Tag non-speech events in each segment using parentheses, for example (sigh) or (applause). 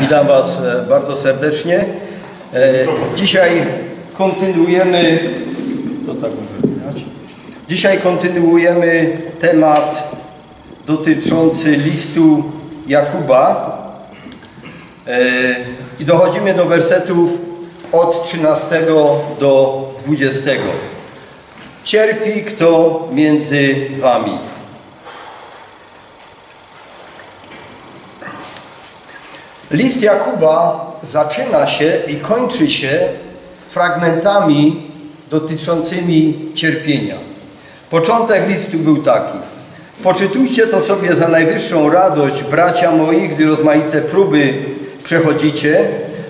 Witam Was e, bardzo serdecznie. E, Dzisiaj kontynuujemy. To tak może widać. Dzisiaj kontynuujemy temat dotyczący listu Jakuba. E, I dochodzimy do wersetów od 13 do 20. Cierpi kto między Wami. List Jakuba zaczyna się i kończy się fragmentami dotyczącymi cierpienia. Początek listu był taki. Poczytujcie to sobie za najwyższą radość, bracia moi, gdy rozmaite próby przechodzicie,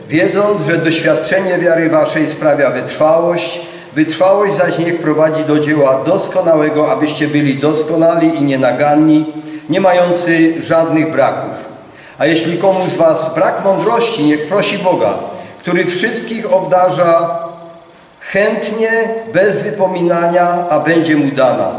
wiedząc, że doświadczenie wiary waszej sprawia wytrwałość, wytrwałość zaś niech prowadzi do dzieła doskonałego, abyście byli doskonali i nienaganni, nie mający żadnych braków. A jeśli komuś z was brak mądrości, niech prosi Boga, który wszystkich obdarza chętnie, bez wypominania, a będzie mu dana.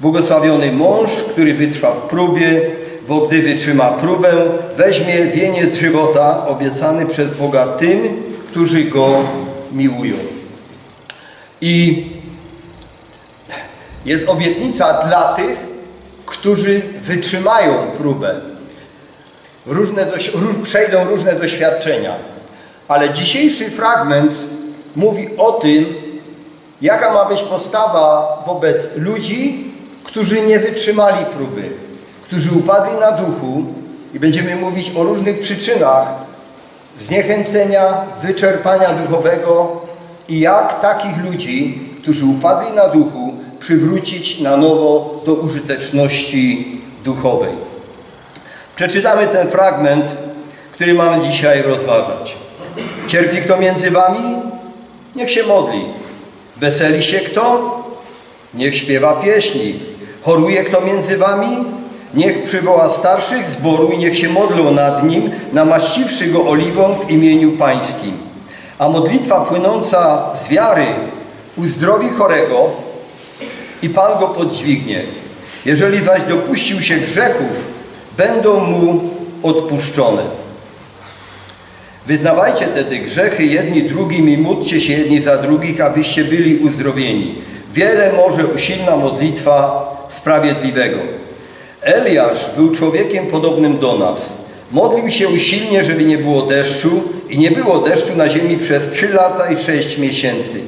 Błogosławiony mąż, który wytrwa w próbie, bo gdy wytrzyma próbę, weźmie wieniec żywota obiecany przez Boga tym, którzy Go miłują. I jest obietnica dla tych, którzy wytrzymają próbę różne przejdą różne doświadczenia. Ale dzisiejszy fragment mówi o tym, jaka ma być postawa wobec ludzi, którzy nie wytrzymali próby, którzy upadli na duchu i będziemy mówić o różnych przyczynach zniechęcenia, wyczerpania duchowego i jak takich ludzi, którzy upadli na duchu, przywrócić na nowo do użyteczności duchowej. Przeczytamy ten fragment, który mamy dzisiaj rozważać. Cierpi kto między wami? Niech się modli. Weseli się kto? Niech śpiewa pieśni. Choruje kto między wami? Niech przywoła starszych zboru i niech się modlą nad nim, namaściwszy go oliwą w imieniu pańskim. A modlitwa płynąca z wiary uzdrowi chorego i Pan go podźwignie. Jeżeli zaś dopuścił się grzechów, będą mu odpuszczone. Wyznawajcie tedy grzechy jedni drugim i módlcie się jedni za drugich, abyście byli uzdrowieni. Wiele może usilna modlitwa sprawiedliwego. Eliasz był człowiekiem podobnym do nas. Modlił się usilnie, żeby nie było deszczu i nie było deszczu na ziemi przez trzy lata i sześć miesięcy.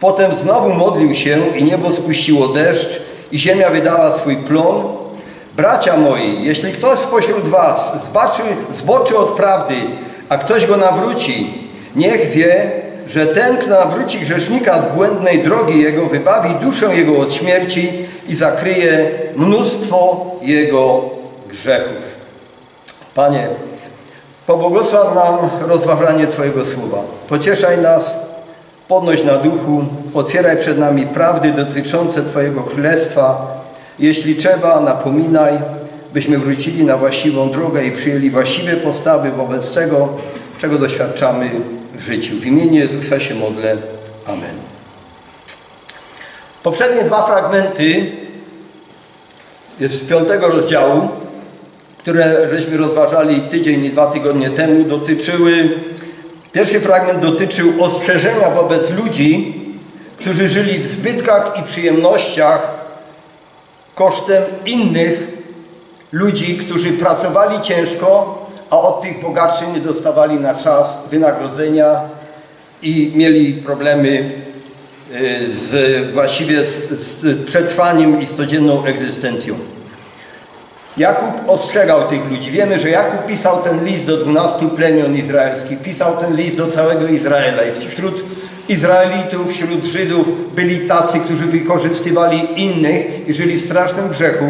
Potem znowu modlił się i niebo spuściło deszcz i ziemia wydała swój plon, Bracia moi, jeśli ktoś spośród was zbaczy, zboczy od prawdy, a ktoś go nawróci, niech wie, że ten, kto nawróci grzesznika z błędnej drogi jego, wybawi duszę jego od śmierci i zakryje mnóstwo jego grzechów. Panie, pobłogosław nam rozważanie Twojego słowa. Pocieszaj nas, podnoś na duchu, otwieraj przed nami prawdy dotyczące Twojego Królestwa, jeśli trzeba, napominaj, byśmy wrócili na właściwą drogę i przyjęli właściwe postawy wobec tego, czego doświadczamy w życiu. W imieniu Jezusa się modlę. Amen. Poprzednie dwa fragmenty z piątego rozdziału, które żeśmy rozważali tydzień i dwa tygodnie temu, dotyczyły, pierwszy fragment dotyczył ostrzeżenia wobec ludzi, którzy żyli w zbytkach i przyjemnościach kosztem innych ludzi, którzy pracowali ciężko, a od tych bogatszych nie dostawali na czas wynagrodzenia i mieli problemy y, z, właściwie z, z przetrwaniem i z codzienną egzystencją. Jakub ostrzegał tych ludzi. Wiemy, że Jakub pisał ten list do dwunastu plemion izraelskich, pisał ten list do całego Izraela i wśród Izraelitów, wśród Żydów byli tacy, którzy wykorzystywali innych i żyli w strasznym grzechu.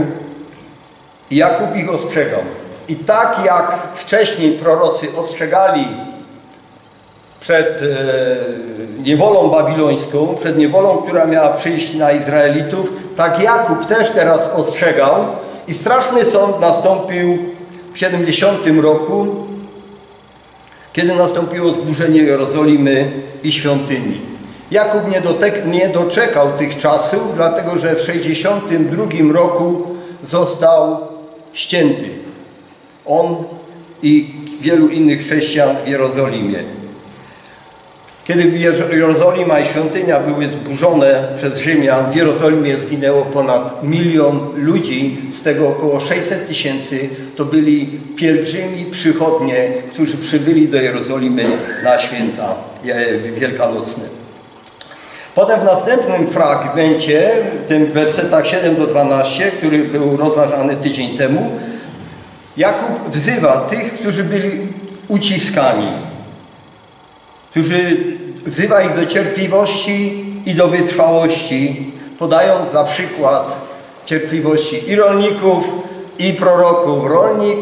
Jakub ich ostrzegał. I tak jak wcześniej prorocy ostrzegali przed e, niewolą babilońską, przed niewolą, która miała przyjść na Izraelitów, tak Jakub też teraz ostrzegał i straszny sąd nastąpił w 70 roku kiedy nastąpiło zburzenie Jerozolimy i świątyni. Jakub nie, dotek, nie doczekał tych czasów, dlatego że w 62 roku został ścięty. On i wielu innych chrześcijan w Jerozolimie. Kiedy Jerozolima i świątynia były zburzone przez Rzymian, w Jerozolimie zginęło ponad milion ludzi, z tego około 600 tysięcy to byli pielgrzymi przychodnie, którzy przybyli do Jerozolimy na święta wielkanocne. Potem w następnym fragmencie, w tym wersetach 7 do 12, który był rozważany tydzień temu, Jakub wzywa tych, którzy byli uciskani, którzy wzywa ich do cierpliwości i do wytrwałości, podając za przykład cierpliwości i rolników, i proroków. Rolnik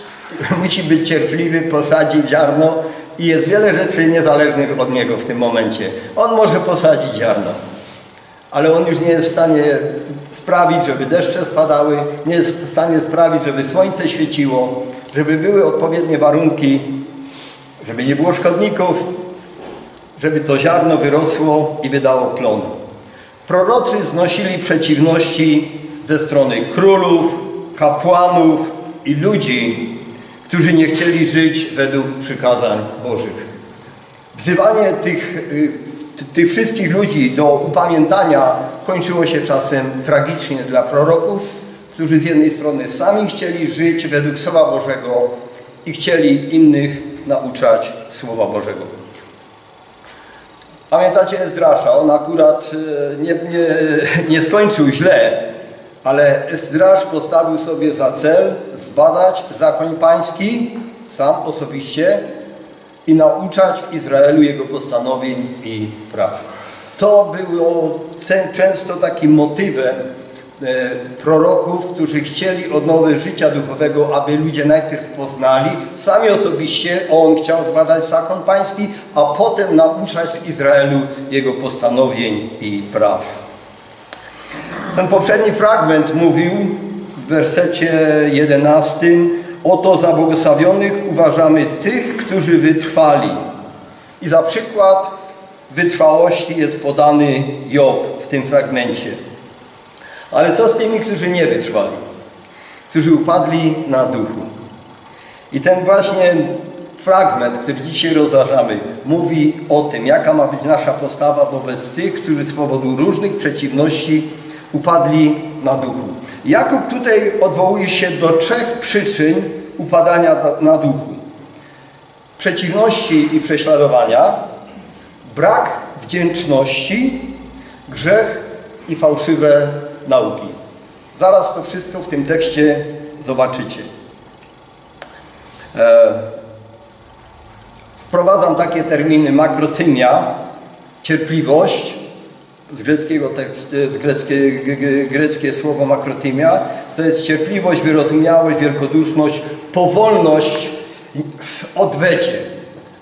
(laughs) musi być cierpliwy, posadzić ziarno i jest wiele rzeczy niezależnych od niego w tym momencie. On może posadzić ziarno, ale on już nie jest w stanie sprawić, żeby deszcze spadały, nie jest w stanie sprawić, żeby słońce świeciło, żeby były odpowiednie warunki, żeby nie było szkodników, żeby to ziarno wyrosło i wydało plon. Prorocy znosili przeciwności ze strony królów, kapłanów i ludzi, którzy nie chcieli żyć według przykazań Bożych. Wzywanie tych, y, tych wszystkich ludzi do upamiętania kończyło się czasem tragicznie dla proroków, którzy z jednej strony sami chcieli żyć według Słowa Bożego i chcieli innych nauczać Słowa Bożego. Pamiętacie Ezdrasza? On akurat e, nie, nie, nie skończył źle, ale Ezdrasz postawił sobie za cel zbadać zakoń pański sam osobiście i nauczać w Izraelu jego postanowień i praw. To było często takim motywem proroków, którzy chcieli odnowy życia duchowego, aby ludzie najpierw poznali, sami osobiście, on chciał zbadać zakon pański, a potem nauczać w Izraelu jego postanowień i praw. Ten poprzedni fragment mówił w wersecie 11 Oto za błogosławionych uważamy tych, którzy wytrwali. I za przykład wytrwałości jest podany Job w tym fragmencie. Ale co z tymi, którzy nie wytrwali? Którzy upadli na duchu. I ten właśnie fragment, który dzisiaj rozważamy, mówi o tym, jaka ma być nasza postawa wobec tych, którzy z powodu różnych przeciwności upadli na duchu. Jakub tutaj odwołuje się do trzech przyczyn upadania na duchu. Przeciwności i prześladowania, brak wdzięczności, grzech i fałszywe nauki. Zaraz to wszystko w tym tekście zobaczycie. E, wprowadzam takie terminy makrotymia, cierpliwość, z greckiego tekstu, z greckie, greckie słowo makrotymia, to jest cierpliwość, wyrozumiałość, wielkoduszność, powolność w odwecie.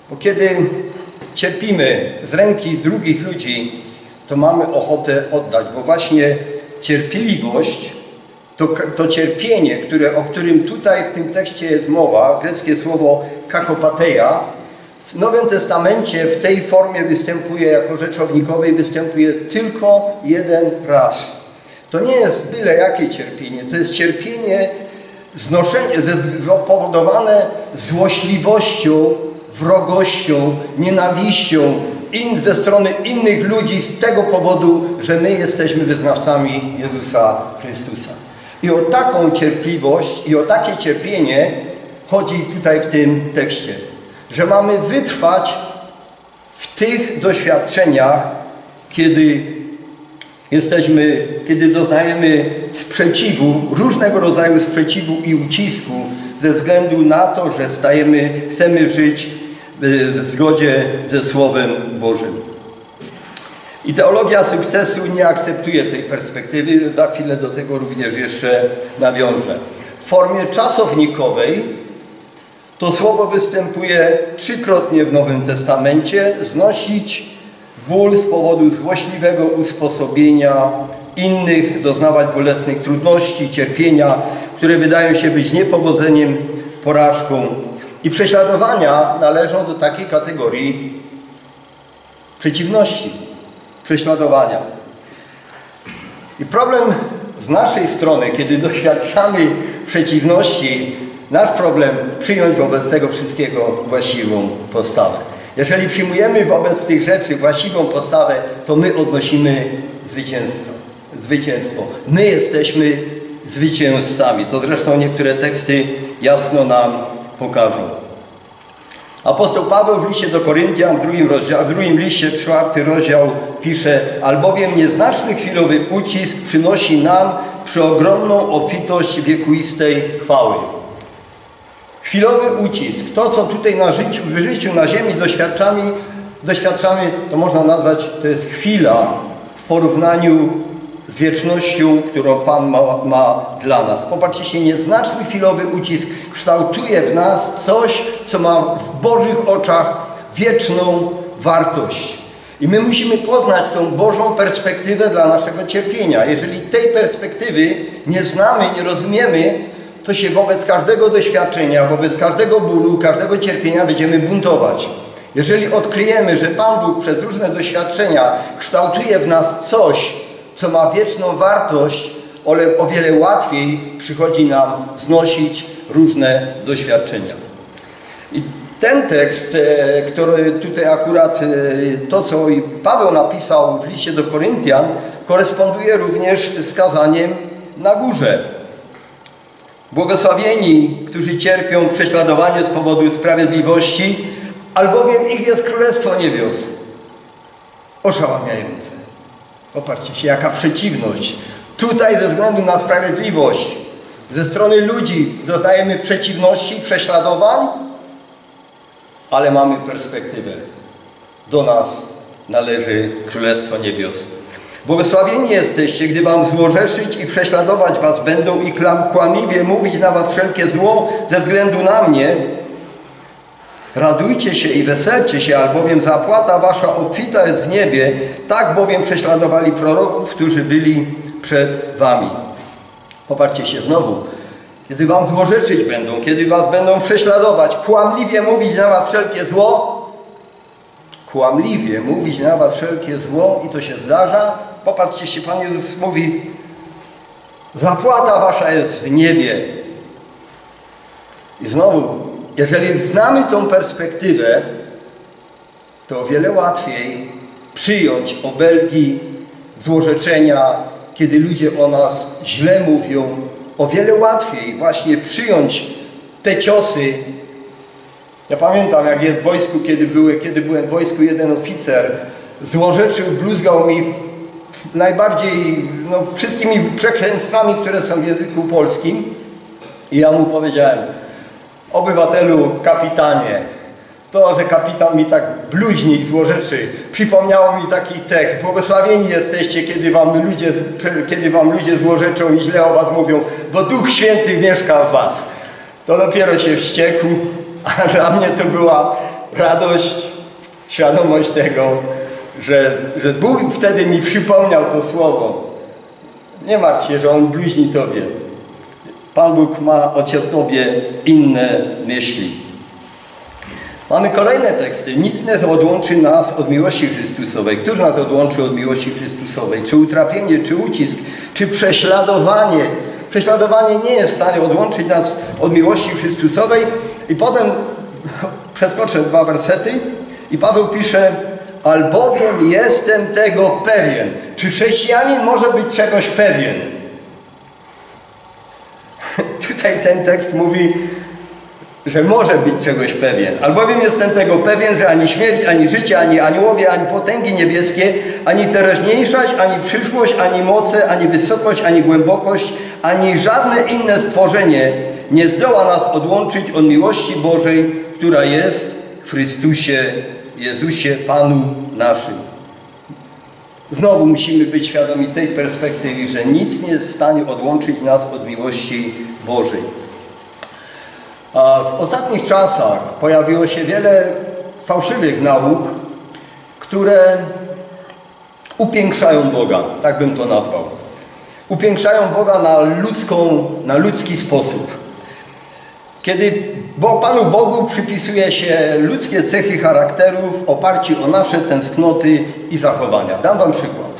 Bo kiedy cierpimy z ręki drugich ludzi, to mamy ochotę oddać, bo właśnie cierpliwość, to, to cierpienie, które, o którym tutaj w tym tekście jest mowa, greckie słowo kakopateia, w Nowym Testamencie w tej formie występuje jako rzeczownikowej, występuje tylko jeden raz. To nie jest byle jakie cierpienie, to jest cierpienie znoszenie, powodowane złośliwością, wrogością, nienawiścią, in, ze strony innych ludzi z tego powodu, że my jesteśmy wyznawcami Jezusa Chrystusa. I o taką cierpliwość i o takie cierpienie chodzi tutaj w tym tekście. Że mamy wytrwać w tych doświadczeniach, kiedy jesteśmy, kiedy doznajemy sprzeciwu, różnego rodzaju sprzeciwu i ucisku ze względu na to, że stajemy, chcemy żyć w zgodzie ze Słowem Bożym. I teologia sukcesu nie akceptuje tej perspektywy. Za chwilę do tego również jeszcze nawiążę. W formie czasownikowej to słowo występuje trzykrotnie w Nowym Testamencie. Znosić ból z powodu złośliwego usposobienia innych, doznawać bolesnych trudności, cierpienia, które wydają się być niepowodzeniem, porażką i prześladowania należą do takiej kategorii przeciwności, prześladowania. I problem z naszej strony, kiedy doświadczamy przeciwności, Nasz problem przyjąć wobec tego wszystkiego właściwą postawę. Jeżeli przyjmujemy wobec tych rzeczy właściwą postawę, to my odnosimy zwycięstwo. zwycięstwo. My jesteśmy zwycięzcami. To zresztą niektóre teksty jasno nam pokażą. Apostoł Paweł w liście do Koryntian, w drugim, rozdział, w drugim liście, czwarty rozdział pisze Albowiem nieznaczny chwilowy ucisk przynosi nam przeogromną obfitość wiekuistej chwały. Chwilowy ucisk, to co tutaj na życiu, w życiu na ziemi doświadczamy, doświadczamy, to można nazwać, to jest chwila w porównaniu z wiecznością, którą Pan ma, ma, dla nas. Popatrzcie, nieznaczny chwilowy ucisk kształtuje w nas coś, co ma w Bożych oczach wieczną wartość. I my musimy poznać tą Bożą perspektywę dla naszego cierpienia. Jeżeli tej perspektywy nie znamy, nie rozumiemy, to się wobec każdego doświadczenia, wobec każdego bólu, każdego cierpienia będziemy buntować. Jeżeli odkryjemy, że Pan Bóg przez różne doświadczenia kształtuje w nas coś, co ma wieczną wartość, ale o wiele łatwiej przychodzi nam znosić różne doświadczenia. I ten tekst, e, który tutaj akurat, e, to co Paweł napisał w liście do Koryntian, koresponduje również z kazaniem na górze. Błogosławieni, którzy cierpią prześladowanie z powodu sprawiedliwości, albowiem ich jest Królestwo Niebios. Oszałamiające. Popatrzcie się, jaka przeciwność. Tutaj ze względu na sprawiedliwość ze strony ludzi doznajemy przeciwności, prześladowań, ale mamy perspektywę. Do nas należy Królestwo Niebios. Błogosławieni jesteście, gdy wam złorzeszyć i prześladować was będą i kłamliwie mówić na was wszelkie zło ze względu na mnie. Radujcie się i weselcie się, albowiem zapłata wasza obfita jest w niebie. Tak bowiem prześladowali proroków, którzy byli przed wami. Popatrzcie się znowu. Kiedy wam złorzeczyć będą, kiedy was będą prześladować, kłamliwie mówić na was wszelkie zło, kłamliwie mówić na was wszelkie zło i to się zdarza, popatrzcie się, Pan Jezus mówi, zapłata wasza jest w niebie. I znowu, jeżeli znamy tą perspektywę, to o wiele łatwiej przyjąć obelgi, złorzeczenia, kiedy ludzie o nas źle mówią, o wiele łatwiej właśnie przyjąć te ciosy. Ja pamiętam, jak w wojsku, kiedy, były, kiedy byłem w wojsku, jeden oficer złorzeczył, bluzgał mi najbardziej, no, wszystkimi przekleństwami, które są w języku polskim. I ja mu powiedziałem, obywatelu, kapitanie, to, że kapitan mi tak bluźni i złorzeczy, przypomniało mi taki tekst. Błogosławieni jesteście, kiedy wam, ludzie, kiedy wam ludzie złorzeczą i źle o was mówią, bo Duch Święty mieszka w was. To dopiero się wściekł, (laughs) a dla mnie to była radość, świadomość tego, że, że Bóg wtedy mi przypomniał to słowo. Nie martw się, że On bluźni Tobie. Pan Bóg ma o Tobie inne myśli. Mamy kolejne teksty. Nic nie odłączy nas od miłości Chrystusowej. Któż nas odłączy od miłości Chrystusowej? Czy utrapienie, czy ucisk, czy prześladowanie? Prześladowanie nie jest w stanie odłączyć nas od miłości Chrystusowej. I potem (laughs) przeskoczę dwa wersety i Paweł pisze albowiem jestem tego pewien. Czy chrześcijanin może być czegoś pewien? (laughs) Tutaj ten tekst mówi, że może być czegoś pewien. Albowiem jestem tego pewien, że ani śmierć, ani życie, ani aniołowie, ani potęgi niebieskie, ani teraźniejszość, ani przyszłość, ani moce, ani wysokość, ani głębokość, ani żadne inne stworzenie nie zdoła nas odłączyć od miłości Bożej, która jest w Chrystusie Jezusie, Panu naszym. Znowu musimy być świadomi tej perspektywy, że nic nie jest w stanie odłączyć nas od miłości Bożej. W ostatnich czasach pojawiło się wiele fałszywych nauk, które upiększają Boga, tak bym to nazwał. Upiększają Boga na, ludzką, na ludzki sposób. Kiedy bo Panu Bogu przypisuje się ludzkie cechy charakteru w oparciu o nasze tęsknoty i zachowania. Dam Wam przykład.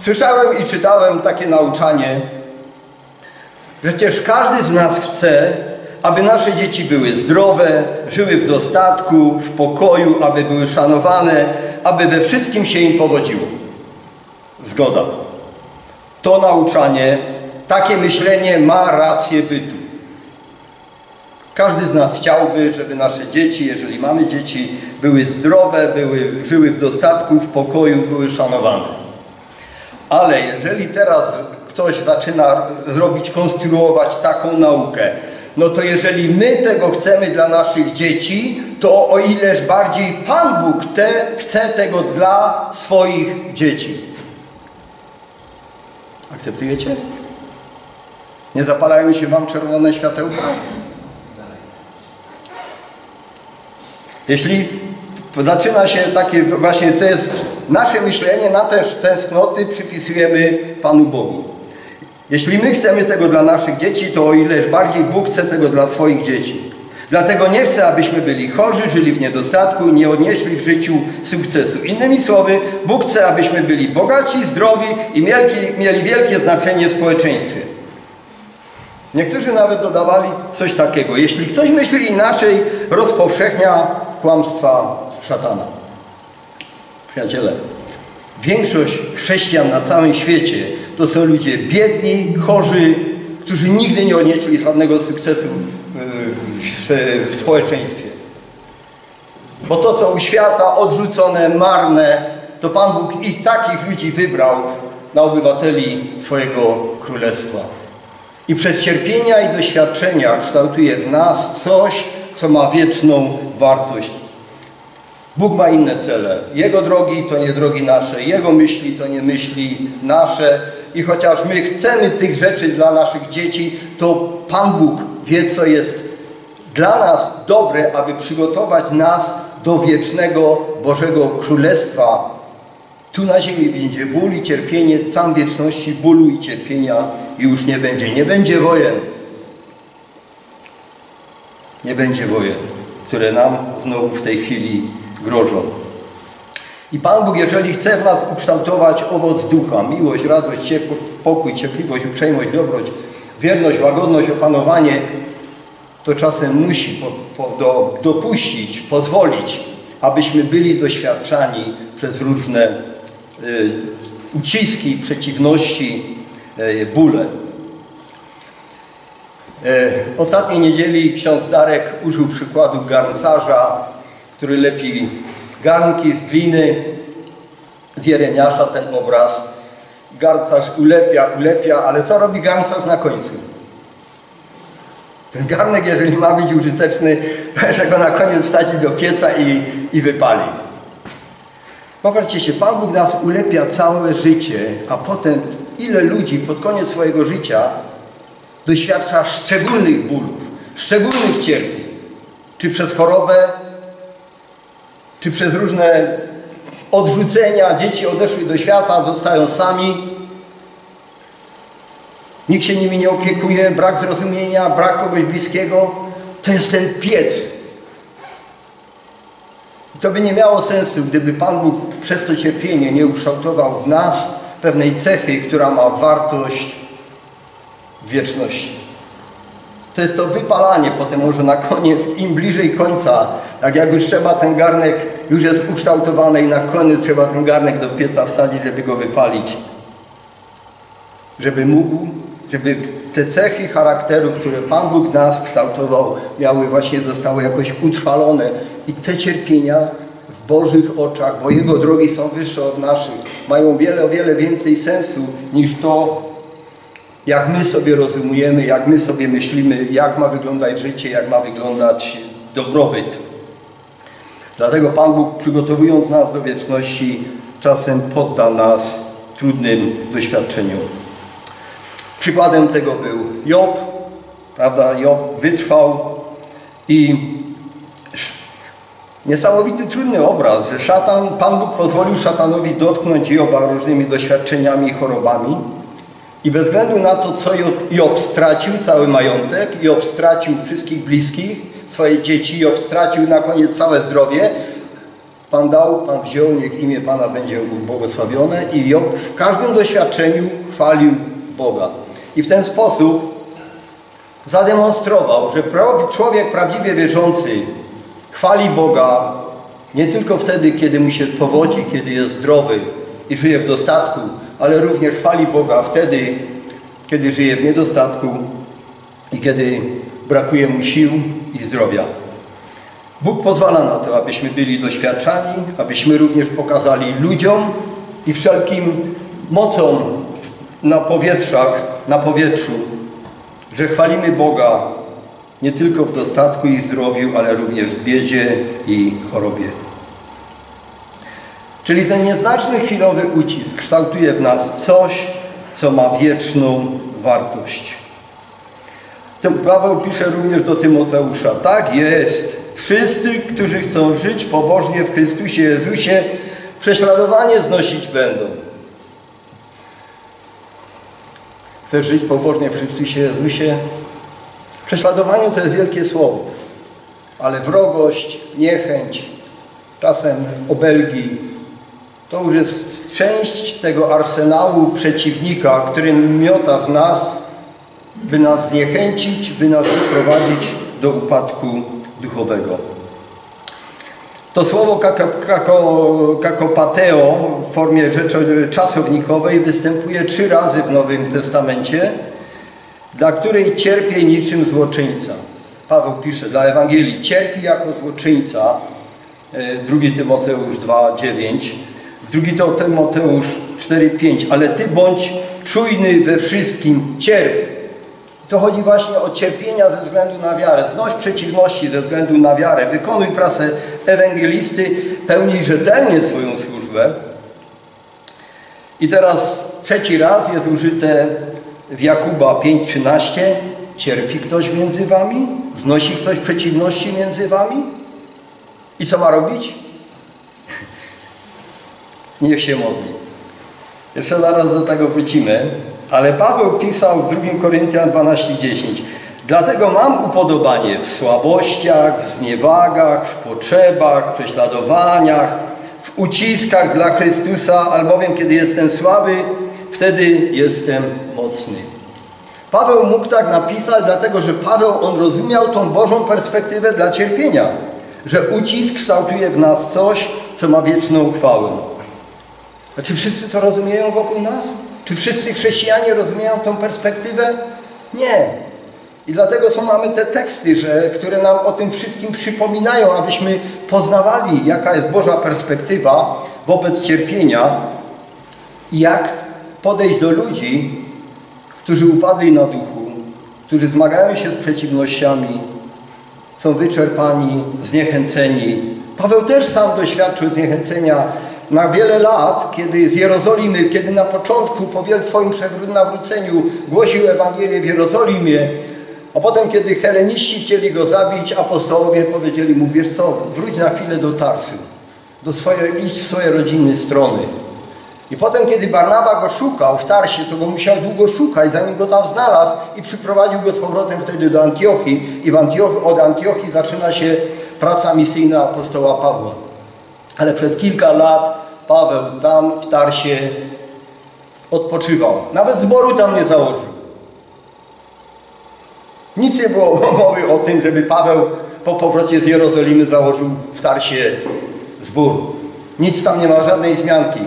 Słyszałem i czytałem takie nauczanie, Przecież każdy z nas chce, aby nasze dzieci były zdrowe, żyły w dostatku, w pokoju, aby były szanowane, aby we wszystkim się im powodziło. Zgoda. To nauczanie, takie myślenie ma rację bytu. Każdy z nas chciałby, żeby nasze dzieci, jeżeli mamy dzieci, były zdrowe, były, żyły w dostatku, w pokoju, były szanowane. Ale jeżeli teraz ktoś zaczyna robić, konstruować taką naukę, no to jeżeli my tego chcemy dla naszych dzieci, to o ileż bardziej Pan Bóg te, chce tego dla swoich dzieci. Akceptujecie? Nie zapalają się Wam czerwone światełka? Jeśli zaczyna się takie, właśnie to jest nasze myślenie, na też tęsknoty przypisujemy Panu Bogu. Jeśli my chcemy tego dla naszych dzieci, to o ileż bardziej Bóg chce tego dla swoich dzieci. Dlatego nie chce, abyśmy byli chorzy, żyli w niedostatku, nie odnieśli w życiu sukcesu. Innymi słowy, Bóg chce, abyśmy byli bogaci, zdrowi i mieli, mieli wielkie znaczenie w społeczeństwie. Niektórzy nawet dodawali coś takiego. Jeśli ktoś myśli inaczej, rozpowszechnia kłamstwa szatana. Przyjaciele, większość chrześcijan na całym świecie to są ludzie biedni, chorzy, którzy nigdy nie odnieśli żadnego sukcesu w, w społeczeństwie. Bo to, co u świata odrzucone, marne, to Pan Bóg i takich ludzi wybrał na obywateli swojego królestwa. I przez cierpienia i doświadczenia kształtuje w nas coś, co ma wieczną wartość. Bóg ma inne cele. Jego drogi to nie drogi nasze, Jego myśli to nie myśli nasze. I chociaż my chcemy tych rzeczy dla naszych dzieci, to Pan Bóg wie, co jest dla nas dobre, aby przygotować nas do wiecznego Bożego Królestwa. Tu na ziemi będzie ból i cierpienie, tam wieczności bólu i cierpienia już nie będzie. Nie będzie wojen. Nie będzie wojen, które nam znowu w tej chwili grożą. I Pan Bóg, jeżeli chce w nas ukształtować owoc ducha, miłość, radość, ciepło, pokój, cierpliwość, uprzejmość, dobroć, wierność, łagodność, opanowanie, to czasem musi po, po, do, dopuścić, pozwolić, abyśmy byli doświadczani przez różne y, uciski, przeciwności, y, bóle. Y, ostatniej niedzieli ksiądz Darek użył przykładu garncarza, który lepi garnki z gliny, z Jeremiasza ten obraz. Garncarz ulepia, ulepia, ale co robi garncarz na końcu? Ten garnek, jeżeli ma być użyteczny, (laughs) to go na koniec wsadzi do pieca i, i wypali. Popatrzcie się, Pan Bóg nas ulepia całe życie, a potem ile ludzi pod koniec swojego życia doświadcza szczególnych bólów, szczególnych cierpień. Czy przez chorobę, czy przez różne odrzucenia, dzieci odeszły do świata, zostają sami, nikt się nimi nie opiekuje, brak zrozumienia, brak kogoś bliskiego, to jest ten piec. I to by nie miało sensu, gdyby Pan Bóg przez to cierpienie nie ukształtował w nas pewnej cechy, która ma wartość wieczności. To jest to wypalanie potem może na koniec, im bliżej końca, tak jak już trzeba ten garnek, już jest ukształtowany i na koniec trzeba ten garnek do pieca wsadzić, żeby go wypalić. Żeby mógł żeby te cechy charakteru, które Pan Bóg nas kształtował, miały właśnie, zostały jakoś utrwalone i te cierpienia w Bożych oczach, bo Jego drogi są wyższe od naszych, mają wiele, o wiele więcej sensu niż to, jak my sobie rozumiemy, jak my sobie myślimy, jak ma wyglądać życie, jak ma wyglądać dobrobyt. Dlatego Pan Bóg, przygotowując nas do wieczności, czasem podda nas trudnym doświadczeniom. Przykładem tego był Job, prawda? Job wytrwał i niesamowity, trudny obraz, że szatan, Pan Bóg pozwolił szatanowi dotknąć Joba różnymi doświadczeniami i chorobami i bez względu na to, co Job, stracił, cały majątek, Job stracił wszystkich bliskich, swoje dzieci, Job stracił na koniec całe zdrowie, Pan dał, Pan wziął, niech imię Pana będzie błogosławione i Job w każdym doświadczeniu chwalił Boga. I w ten sposób zademonstrował, że człowiek prawdziwie wierzący chwali Boga nie tylko wtedy, kiedy mu się powodzi, kiedy jest zdrowy i żyje w dostatku, ale również chwali Boga wtedy, kiedy żyje w niedostatku i kiedy brakuje mu sił i zdrowia. Bóg pozwala na to, abyśmy byli doświadczani, abyśmy również pokazali ludziom i wszelkim mocom na powietrzach, na powietrzu, że chwalimy Boga nie tylko w dostatku i zdrowiu, ale również w biedzie i chorobie. Czyli ten nieznaczny chwilowy ucisk kształtuje w nas coś, co ma wieczną wartość. Paweł pisze również do Tymoteusza, tak jest, wszyscy, którzy chcą żyć pobożnie w Chrystusie Jezusie, prześladowanie znosić będą. Chcesz żyć pobożnie w Chrystusie Jezusie? Prześladowaniu to jest wielkie słowo, ale wrogość, niechęć, czasem obelgi, to już jest część tego arsenału przeciwnika, który miota w nas, by nas zniechęcić, by nas doprowadzić do upadku duchowego. To słowo kakopateo w formie czasownikowej występuje trzy razy w Nowym Testamencie, dla której cierpię niczym złoczyńca. Paweł pisze dla Ewangelii, cierpi jako złoczyńca, 2 e, Tymoteusz 2,9, 2 Tymoteusz 4,5, ale Ty bądź czujny we wszystkim, cierp. To chodzi właśnie o cierpienia ze względu na wiarę. Znoś przeciwności ze względu na wiarę. Wykonuj pracę ewangelisty, pełnij rzetelnie swoją służbę. I teraz trzeci raz jest użyte w Jakuba 5,13. Cierpi ktoś między wami? Znosi ktoś przeciwności między wami? I co ma robić? Niech się modli. Jeszcze zaraz do tego wrócimy. Ale Paweł pisał w 2 Koryntian 12:10 Dlatego mam upodobanie w słabościach, w zniewagach, w potrzebach, w prześladowaniach, w uciskach dla Chrystusa, albowiem kiedy jestem słaby, wtedy jestem mocny. Paweł mógł tak napisać, dlatego że Paweł, on rozumiał tą Bożą perspektywę dla cierpienia, że ucisk kształtuje w nas coś, co ma wieczną chwałę. A czy wszyscy to rozumieją wokół nas? Czy wszyscy chrześcijanie rozumieją tą perspektywę? Nie. I dlatego są mamy te teksty, że, które nam o tym wszystkim przypominają, abyśmy poznawali, jaka jest Boża perspektywa wobec cierpienia i jak podejść do ludzi, którzy upadli na duchu, którzy zmagają się z przeciwnościami, są wyczerpani, zniechęceni. Paweł też sam doświadczył zniechęcenia na wiele lat, kiedy z Jerozolimy, kiedy na początku po swoim nawróceniu głosił Ewangelię w Jerozolimie, a potem, kiedy heleniści chcieli go zabić, apostołowie powiedzieli mu, wiesz co, wróć na chwilę do Tarsu, do swojej, idź w swoje rodzinne strony. I potem, kiedy Barnaba go szukał w Tarsie, to go musiał długo szukać, zanim go tam znalazł i przyprowadził go z powrotem wtedy do Antiochii. I Antioch od Antiochii zaczyna się praca misyjna apostoła Pawła. Ale przez kilka lat Paweł tam w Tarsie odpoczywał. Nawet zboru tam nie założył. Nic nie było (laughs) mowy o tym, żeby Paweł po powrocie z Jerozolimy założył w Tarsie zbór. Nic tam nie ma, żadnej zmianki.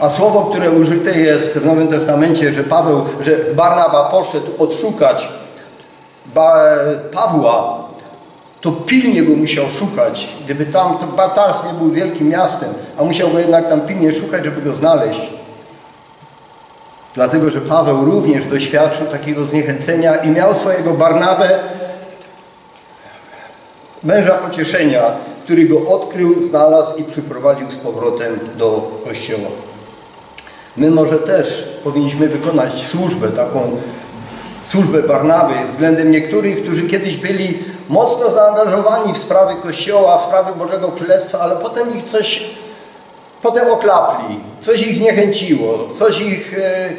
A słowo, które użyte jest w Nowym Testamencie, że Paweł, że Barnaba poszedł odszukać Pawła, to pilnie go musiał szukać. Gdyby tam, to Batars nie był wielkim miastem, a musiał go jednak tam pilnie szukać, żeby go znaleźć. Dlatego, że Paweł również doświadczył takiego zniechęcenia i miał swojego Barnabę, męża pocieszenia, który go odkrył, znalazł i przyprowadził z powrotem do Kościoła. My może też powinniśmy wykonać służbę, taką służbę Barnaby względem niektórych, którzy kiedyś byli mocno zaangażowani w sprawy Kościoła, w sprawy Bożego Królestwa, ale potem ich coś, potem oklapli, coś ich zniechęciło, coś ich e,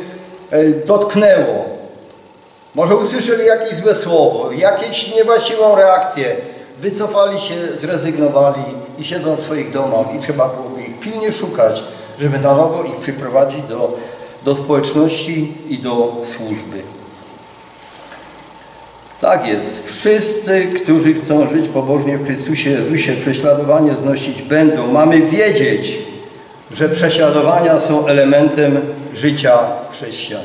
e, dotknęło. Może usłyszeli jakieś złe słowo, jakieś niewłaściwą reakcję. Wycofali się, zrezygnowali i siedzą w swoich domach i trzeba byłoby ich pilnie szukać, żeby na nowo ich przyprowadzić do, do społeczności i do służby. Tak jest. Wszyscy, którzy chcą żyć pobożnie w Chrystusie Jezusie, prześladowanie znosić będą. Mamy wiedzieć, że prześladowania są elementem życia chrześcijan.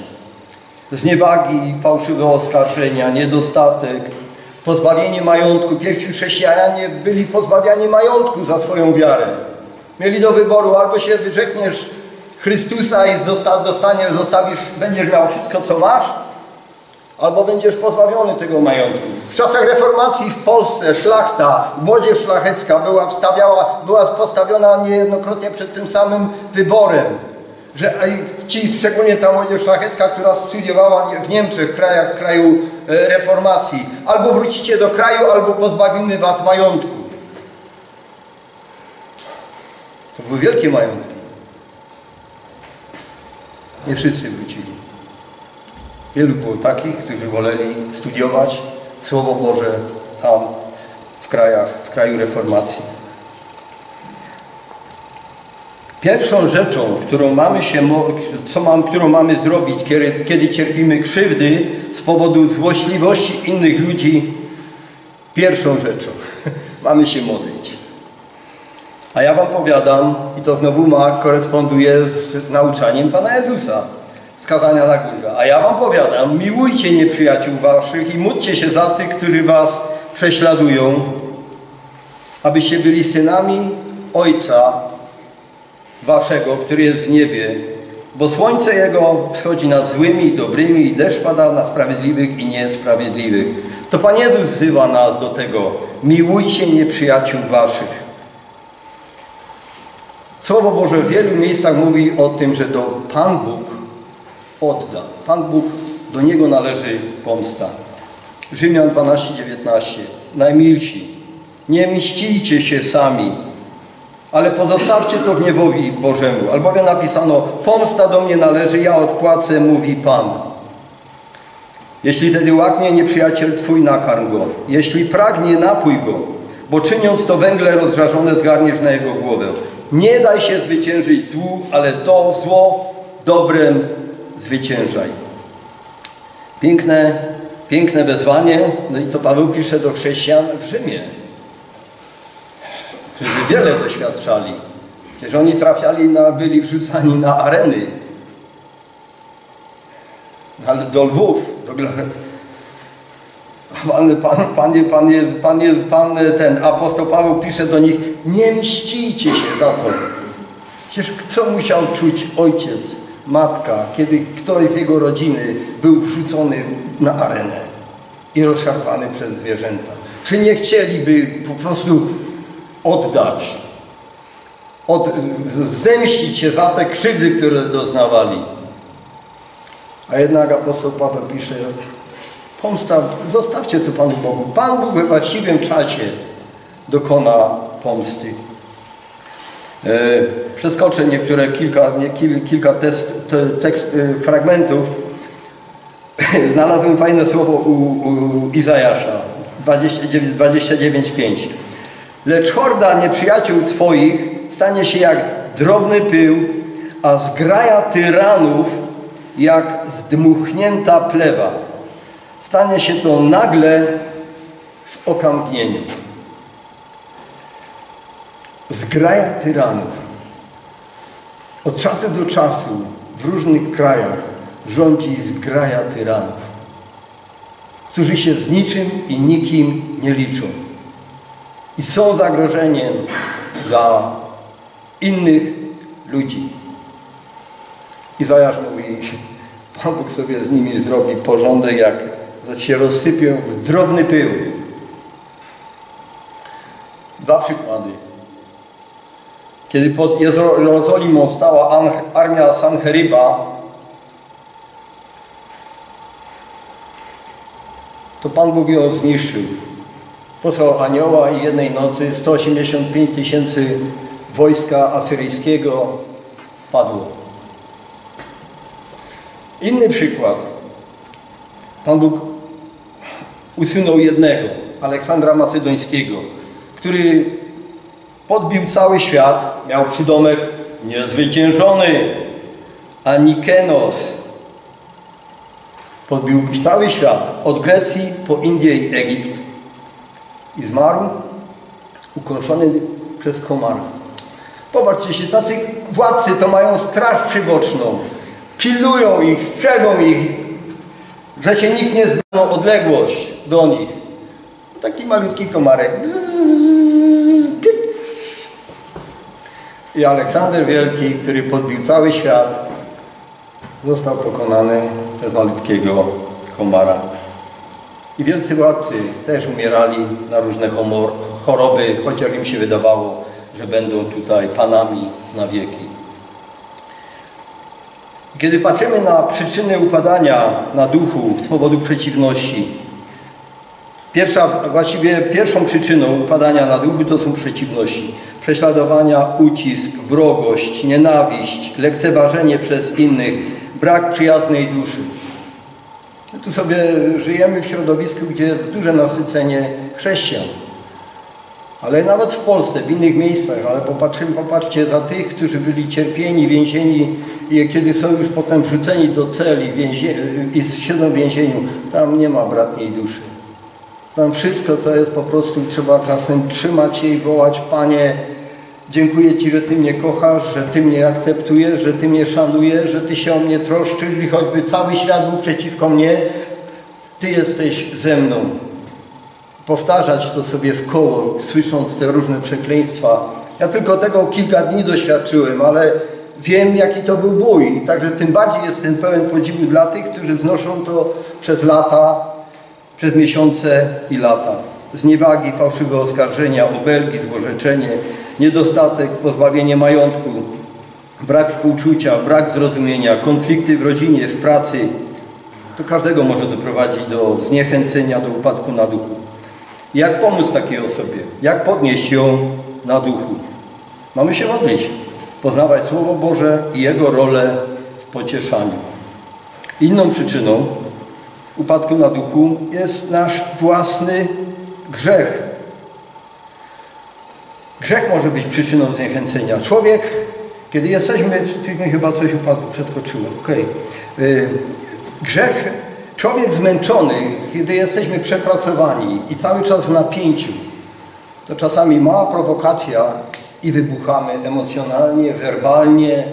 Zniewagi, fałszywe oskarżenia, niedostatek, pozbawienie majątku. Pierwsi chrześcijanie byli pozbawiani majątku za swoją wiarę. Mieli do wyboru, albo się wyrzekniesz Chrystusa i dostaniesz, zostawisz, będziesz miał wszystko, co masz, albo będziesz pozbawiony tego majątku. W czasach reformacji w Polsce szlachta, młodzież szlachecka była, wstawiała, była postawiona niejednokrotnie przed tym samym wyborem, że ci, szczególnie ta młodzież szlachecka, która studiowała w Niemczech, w krajach, w kraju e, reformacji, albo wrócicie do kraju, albo pozbawimy was majątku. To były wielkie majątki. Nie wszyscy wrócili. Wielu było takich, którzy woleli studiować Słowo Boże tam, w krajach, w kraju reformacji. Pierwszą rzeczą, którą mamy, się, co mam, którą mamy zrobić, kiedy, cierpimy krzywdy z powodu złośliwości innych ludzi, pierwszą rzeczą (laughs) mamy się modlić. A ja Wam powiadam, i to znowu ma, koresponduje z nauczaniem Pana Jezusa skazania na górze. A ja wam powiadam, miłujcie nieprzyjaciół waszych i módlcie się za tych, którzy was prześladują, abyście byli synami Ojca waszego, który jest w niebie, bo słońce Jego wschodzi nad złymi i dobrymi i deszcz pada na sprawiedliwych i niesprawiedliwych. To Pan Jezus wzywa nas do tego. Miłujcie nieprzyjaciół waszych. Słowo Boże w wielu miejscach mówi o tym, że to Pan Bóg odda. Pan Bóg, do Niego należy pomsta. Rzymian 12, 19. Najmilsi, nie mścicie się sami, ale pozostawcie to gniewowi Bożemu. Albowiem napisano, pomsta do mnie należy, ja odpłacę, mówi Pan. Jeśli tedy łaknie nieprzyjaciel Twój, nakarm go. Jeśli pragnie, napój go, bo czyniąc to węgle rozżarzone zgarniesz na jego głowę. Nie daj się zwyciężyć złu, ale to zło dobrem zwyciężaj. Piękne, piękne wezwanie, no i to Paweł pisze do chrześcijan w Rzymie, którzy wiele doświadczali. Przecież oni trafiali na, byli wrzucani na areny, ale do lwów, do, Pan, pan, pan, pan, jest, pan, jest, pan ten apostoł Paweł pisze do nich, nie mścicie się za to. Przecież co musiał czuć ojciec, matka, kiedy ktoś z jego rodziny był wrzucony na arenę i rozszarpany przez zwierzęta? Czy nie chcieliby po prostu oddać, od, zemścić się za te krzywdy, które doznawali? A jednak apostoł Paweł pisze, pomsta, zostawcie tu Panu Bogu. Pan Bóg we właściwym czasie dokona pomsty. E, przeskoczę niektóre kilka, nie, kil, kilka test, te, tekst, e, fragmentów. (laughs) Znalazłem fajne słowo u, u Izajasza 29.5. Lecz horda nieprzyjaciół Twoich stanie się jak drobny pył, a zgraja tyranów jak zdmuchnięta plewa. Stanie się to nagle w okamgnieniu zgraja tyranów. Od czasu do czasu w różnych krajach rządzi zgraja tyranów, którzy się z niczym i nikim nie liczą i są zagrożeniem dla innych ludzi. Izajasz mówi, Pan Bóg sobie z nimi zrobi porządek, jak się rozsypią w drobny pył. Dwa przykłady. Kiedy pod Jerozolimą stała armia Sancheryba, to Pan Bóg ją zniszczył. Posłał anioła i jednej nocy 185 tysięcy wojska asyryjskiego padło. Inny przykład. Pan Bóg usunął jednego, Aleksandra Macedońskiego, który podbił cały świat, miał przydomek niezwyciężony, a Nikenos Podbił cały świat, od Grecji po Indię i Egipt. I zmarł ukąszony przez komara. Popatrzcie się, tacy władcy to mają straż przyboczną. Pilnują ich, strzegą ich, że się nikt nie zbędą odległość do nich. Taki malutki komarek. I Aleksander Wielki, który podbił cały świat, został pokonany przez malutkiego komara. I wielcy władcy też umierali na różne choroby, chociaż im się wydawało, że będą tutaj panami na wieki. Kiedy patrzymy na przyczyny upadania na duchu z powodu przeciwności, pierwsza, właściwie pierwszą przyczyną upadania na duchu to są przeciwności. Prześladowania, ucisk, wrogość, nienawiść, lekceważenie przez innych, brak przyjaznej duszy. My tu sobie żyjemy w środowisku, gdzie jest duże nasycenie chrześcijan. Ale nawet w Polsce, w innych miejscach, ale popatrzymy, popatrzcie za tych, którzy byli cierpieni, więzieni i kiedy są już potem wrzuceni do celi i siedzą w więzieniu, tam nie ma bratniej duszy. Tam wszystko, co jest po prostu, trzeba czasem trzymać jej, wołać, Panie, dziękuję Ci, że Ty mnie kochasz, że Ty mnie akceptujesz, że Ty mnie szanujesz, że Ty się o mnie troszczysz i choćby cały świat był przeciwko mnie, Ty jesteś ze mną powtarzać to sobie w koło, słysząc te różne przekleństwa. Ja tylko tego kilka dni doświadczyłem, ale wiem, jaki to był bój. I także tym bardziej jestem pełen podziwu dla tych, którzy znoszą to przez lata, przez miesiące i lata. Zniewagi, fałszywe oskarżenia, obelgi, złorzeczenie, niedostatek, pozbawienie majątku, brak współczucia, brak zrozumienia, konflikty w rodzinie, w pracy. To każdego może doprowadzić do zniechęcenia, do upadku na duchu. Jak pomóc takiej osobie? Jak podnieść ją na duchu? Mamy się modlić, poznawać Słowo Boże i Jego rolę w pocieszaniu. Inną przyczyną upadku na duchu jest nasz własny grzech. Grzech może być przyczyną zniechęcenia. Człowiek, kiedy jesteśmy, tu mi chyba coś upadło, przeskoczyłem, okej. Okay. Grzech Człowiek zmęczony, kiedy jesteśmy przepracowani i cały czas w napięciu, to czasami mała prowokacja i wybuchamy emocjonalnie, werbalnie,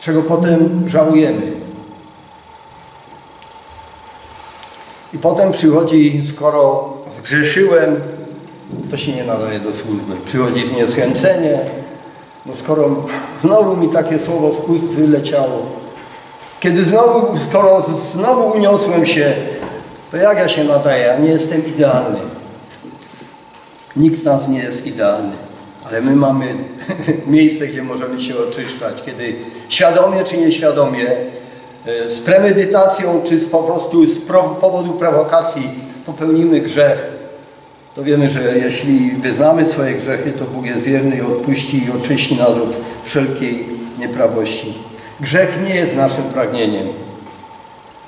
czego potem żałujemy. I potem przychodzi, skoro zgrzeszyłem, to się nie nadaje do służby. Przychodzi zniechęcenie, no skoro znowu mi takie słowo z ust wyleciało, kiedy znowu, skoro znowu uniosłem się, to jak ja się nadaję? Ja nie jestem idealny. Nikt z nas nie jest idealny. Ale my mamy (laughs) miejsce, gdzie możemy się oczyszczać, kiedy świadomie czy nieświadomie, z premedytacją czy z po prostu z powodu prowokacji popełnimy grzech, to wiemy, że jeśli wyznamy swoje grzechy, to Bóg jest wierny i odpuści i oczyści nas od wszelkiej nieprawości. Grzech nie jest naszym pragnieniem,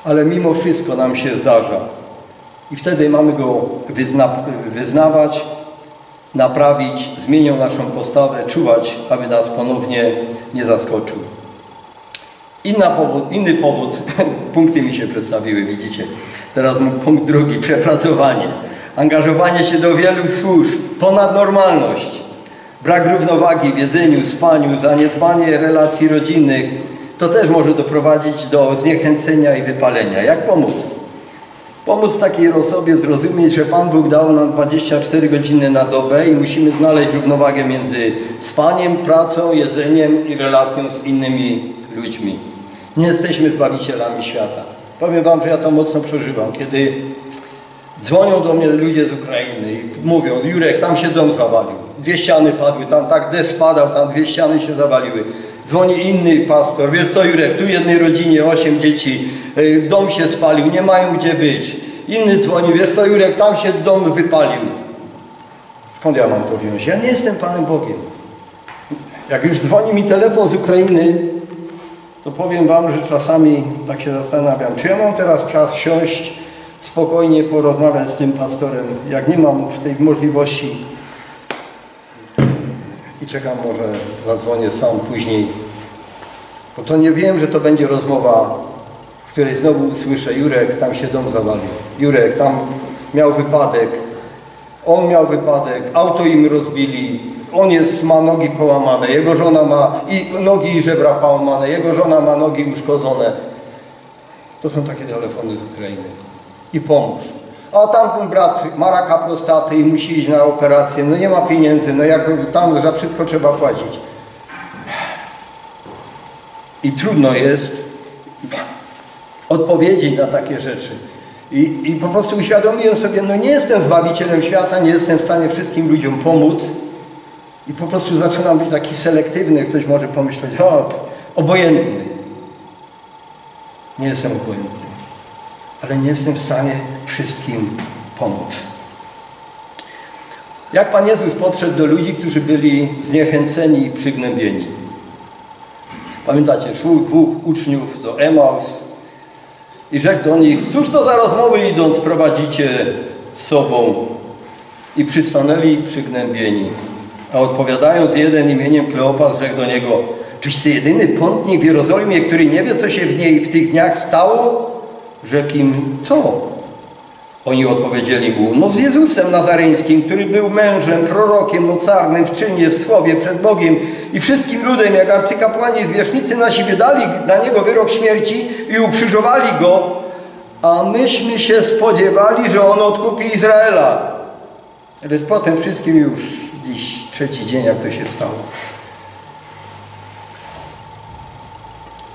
ale mimo wszystko nam się zdarza. I wtedy mamy go wyzna wyznawać, naprawić, zmienią naszą postawę, czuwać, aby nas ponownie nie zaskoczył. Inna powód, inny powód, (laughs) punkty mi się przedstawiły, widzicie. Teraz punkt drugi, przepracowanie. Angażowanie się do wielu służb, ponadnormalność, brak równowagi w jedzeniu, spaniu, zaniedbanie relacji rodzinnych, to też może doprowadzić do zniechęcenia i wypalenia. Jak pomóc? Pomóc takiej osobie zrozumieć, że Pan Bóg dał nam 24 godziny na dobę i musimy znaleźć równowagę między spaniem, pracą, jedzeniem i relacją z innymi ludźmi. Nie jesteśmy zbawicielami świata. Powiem Wam, że ja to mocno przeżywam, kiedy dzwonią do mnie ludzie z Ukrainy i mówią, Jurek, tam się dom zawalił, dwie ściany padły, tam tak deszcz padał, tam dwie ściany się zawaliły. Dzwoni inny pastor, wiesz co Jurek, tu jednej rodzinie osiem dzieci, e, dom się spalił, nie mają gdzie być. Inny dzwoni, wiesz co Jurek, tam się dom wypalił. Skąd ja mam to wziąć? Ja nie jestem Panem Bogiem. Jak już dzwoni mi telefon z Ukrainy, to powiem Wam, że czasami tak się zastanawiam, czy ja mam teraz czas siąść, spokojnie porozmawiać z tym pastorem, jak nie mam w tej możliwości, i czekam, może zadzwonię sam później, bo to nie wiem, że to będzie rozmowa której znowu usłyszę, Jurek, tam się dom zawalił. Jurek, tam miał wypadek. On miał wypadek, auto im rozbili, on jest, ma nogi połamane, jego żona ma i nogi i żebra połamane, jego żona ma nogi uszkodzone. To są takie telefony z Ukrainy. I pomóż. A tamten brat ma raka prostaty i musi iść na operację. No nie ma pieniędzy, no jak tam za wszystko trzeba płacić. I trudno jest odpowiedzieć na takie rzeczy. I, I po prostu uświadomiłem sobie, no nie jestem zbawicielem świata, nie jestem w stanie wszystkim ludziom pomóc. I po prostu zaczynam być taki selektywny. Ktoś może pomyśleć, o, obojętny. Nie jestem obojętny, ale nie jestem w stanie wszystkim pomóc. Jak Pan Jezus podszedł do ludzi, którzy byli zniechęceni i przygnębieni? Pamiętacie, szło dwóch uczniów do Emaus i rzekł do nich, cóż to za rozmowy idąc prowadzicie z sobą? I przystanęli przygnębieni. A odpowiadając jeden imieniem Kleopas, rzekł do niego, czyś ty jedyny pątnik w Jerozolimie, który nie wie, co się w niej w tych dniach stało? Rzekł im, co? Oni odpowiedzieli mu, no z Jezusem Nazareńskim, który był mężem, prorokiem, mocarnym w czynie, w słowie przed Bogiem i wszystkim ludem, jak arcykapłani zwierzchnicy nasi wydali na niego wyrok śmierci i ukrzyżowali go, a myśmy się spodziewali, że on odkupi Izraela. Ale po tym wszystkim już dziś trzeci dzień, jak to się stało.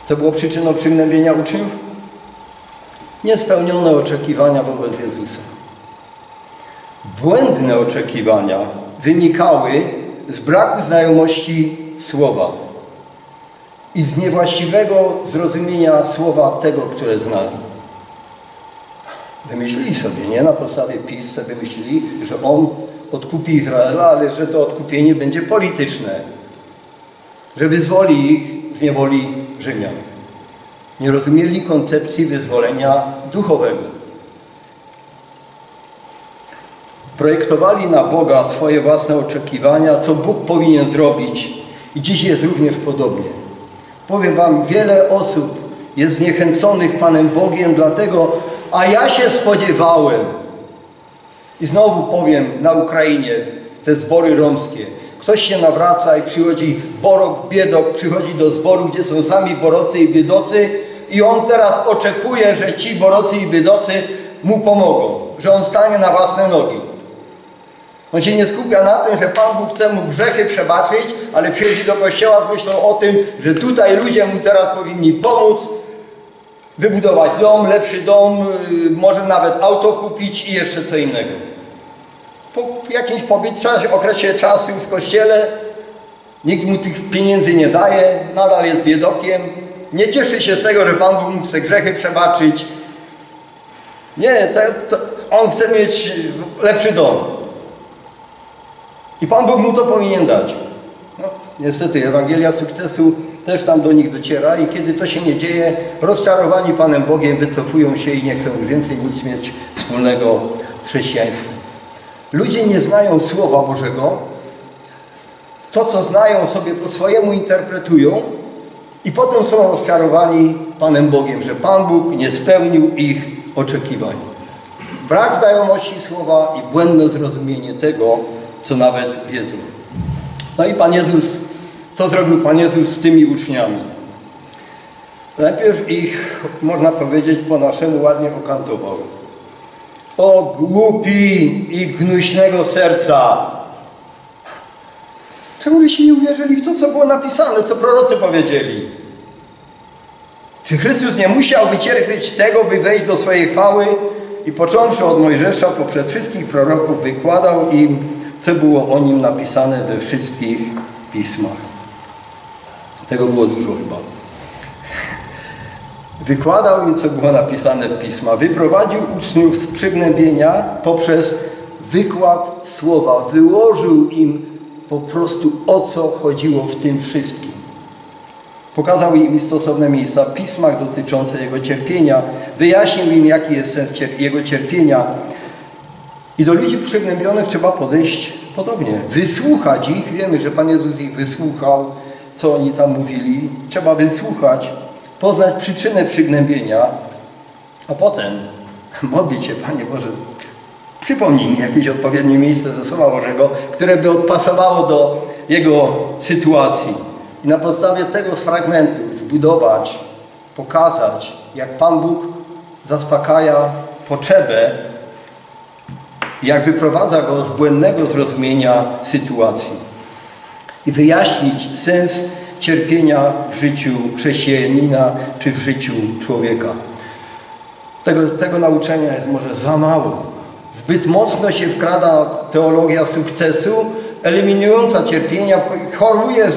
Co było przyczyną przygnębienia uczniów? Niespełnione oczekiwania wobec Jezusa. Błędne oczekiwania wynikały z braku znajomości słowa i z niewłaściwego zrozumienia słowa tego, które znali. Wymyślili sobie, nie na podstawie PiS wymyślili, że on odkupi Izraela, ale że to odkupienie będzie polityczne, że wyzwoli ich z niewoli Rzymian. Nie rozumieli koncepcji wyzwolenia duchowego. Projektowali na Boga swoje własne oczekiwania, co Bóg powinien zrobić i dziś jest również podobnie. Powiem Wam, wiele osób jest zniechęconych Panem Bogiem, dlatego, a ja się spodziewałem, i znowu powiem na Ukrainie, te zbory romskie. Ktoś się nawraca i przychodzi borok, biedok, przychodzi do zboru, gdzie są sami borocy i biedocy i on teraz oczekuje, że ci borocy i biedocy mu pomogą, że on stanie na własne nogi. On się nie skupia na tym, że Pan Bóg chce mu grzechy przebaczyć, ale przychodzi do kościoła z myślą o tym, że tutaj ludzie mu teraz powinni pomóc, wybudować dom, lepszy dom, y, może nawet auto kupić i jeszcze co innego. Po jakimś pobycie, okresie czasu w kościele nikt mu tych pieniędzy nie daje, nadal jest biedokiem, nie cieszy się z tego, że Pan Bóg mu chce grzechy przebaczyć. Nie, to, to on chce mieć lepszy dom. I Pan Bóg mu to powinien dać. No, niestety Ewangelia sukcesu też tam do nich dociera i kiedy to się nie dzieje, rozczarowani Panem Bogiem wycofują się i nie chcą już więcej nic mieć wspólnego z chrześcijaństwem. Ludzie nie znają Słowa Bożego, to co znają sobie po swojemu interpretują i potem są rozczarowani Panem Bogiem, że Pan Bóg nie spełnił ich oczekiwań. Brak znajomości Słowa i błędne zrozumienie tego, co nawet wiedzą. No i Pan Jezus co zrobił Pan Jezus z tymi uczniami? Najpierw ich, można powiedzieć, po naszemu ładnie okantował. O głupi i gnuśnego serca! Czemu byście nie uwierzyli w to, co było napisane, co prorocy powiedzieli? Czy Chrystus nie musiał wycierpieć tego, by wejść do swojej chwały i począwszy od Mojżesza poprzez wszystkich proroków wykładał im, co było o nim napisane we wszystkich pismach? Tego było dużo chyba. Wykładał im, co było napisane w pisma. Wyprowadził uczniów z przygnębienia poprzez wykład słowa. Wyłożył im po prostu o co chodziło w tym wszystkim. Pokazał im stosowne miejsca w pismach dotyczące Jego cierpienia. Wyjaśnił im, jaki jest sens Jego cierpienia. I do ludzi przygnębionych trzeba podejść podobnie. Wysłuchać ich. Wiemy, że Pan Jezus ich wysłuchał co oni tam mówili. Trzeba wysłuchać, poznać przyczynę przygnębienia A potem modlić się, Panie Boże, przypomnij mi jakieś odpowiednie miejsce ze Słowa Bożego, które by odpasowało do jego sytuacji. I na podstawie tego z fragmentu zbudować, pokazać, jak Pan Bóg zaspokaja potrzebę, jak wyprowadza go z błędnego zrozumienia sytuacji. I wyjaśnić sens cierpienia w życiu chrześcijanina czy w życiu człowieka. Tego, tego nauczenia jest może za mało. Zbyt mocno się wkrada teologia sukcesu, eliminująca cierpienia, choruje,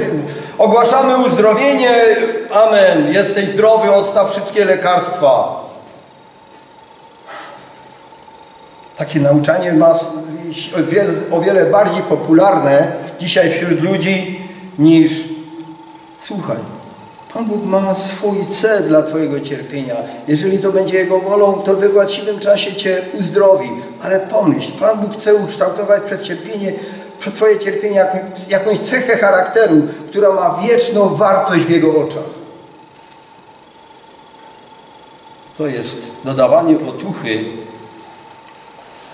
ogłaszamy uzdrowienie, amen, jesteś zdrowy, odstaw wszystkie lekarstwa. Takie nauczanie ma o wiele bardziej popularne dzisiaj wśród ludzi niż słuchaj, Pan Bóg ma swój cel dla Twojego cierpienia. Jeżeli to będzie Jego wolą, to we właściwym czasie Cię uzdrowi. Ale pomyśl, Pan Bóg chce ukształtować przez cierpienie, przez Twoje cierpienie jakąś, jakąś cechę charakteru, która ma wieczną wartość w Jego oczach. To jest dodawanie otuchy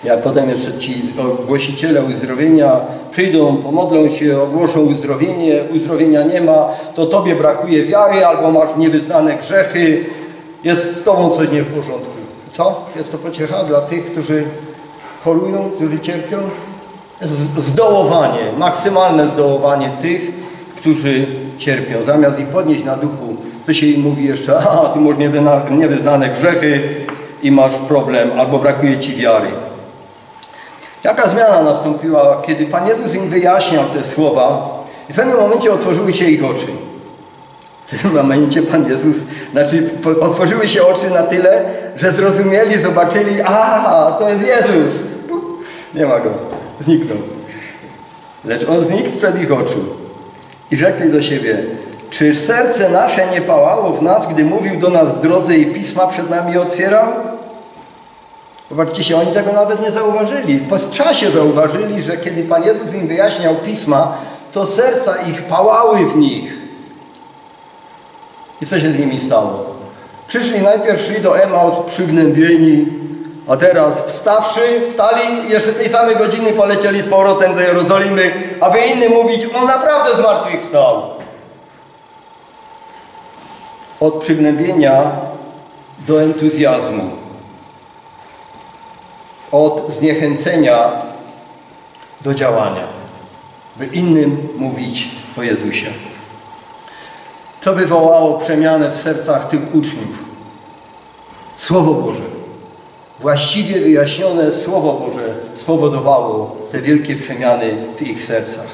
jak potem jeszcze ci głosiciele uzdrowienia przyjdą, pomodlą się, ogłoszą uzdrowienie, uzdrowienia nie ma, to tobie brakuje wiary albo masz niewyznane grzechy, jest z tobą coś nie w porządku. Co? Jest to pociecha dla tych, którzy chorują, którzy cierpią? Zdołowanie, maksymalne zdołowanie tych, którzy cierpią. Zamiast ich podnieść na duchu, to się im mówi jeszcze, a ty masz niewyznane grzechy i masz problem, albo brakuje ci wiary. Jaka zmiana nastąpiła, kiedy Pan Jezus im wyjaśniał te słowa i w pewnym momencie otworzyły się ich oczy. W tym momencie Pan Jezus, znaczy otworzyły się oczy na tyle, że zrozumieli, zobaczyli, a to jest Jezus. Nie ma go, zniknął. Lecz On znikł sprzed ich oczu i rzekli do siebie, czy serce nasze nie pałało w nas, gdy mówił do nas w drodze i pisma przed nami otwierał? Zobaczcie się, oni tego nawet nie zauważyli. Po czasie zauważyli, że kiedy Pan Jezus im wyjaśniał pisma, to serca ich pałały w nich. I co się z nimi stało? Przyszli najpierw, szli do Emaus przygnębieni, a teraz wstawszy, wstali jeszcze tej samej godziny polecieli z powrotem do Jerozolimy, aby innym mówić, on naprawdę zmartwychwstał. Od przygnębienia do entuzjazmu od zniechęcenia do działania, by innym mówić o Jezusie. Co wywołało przemianę w sercach tych uczniów? Słowo Boże. Właściwie wyjaśnione Słowo Boże spowodowało te wielkie przemiany w ich sercach.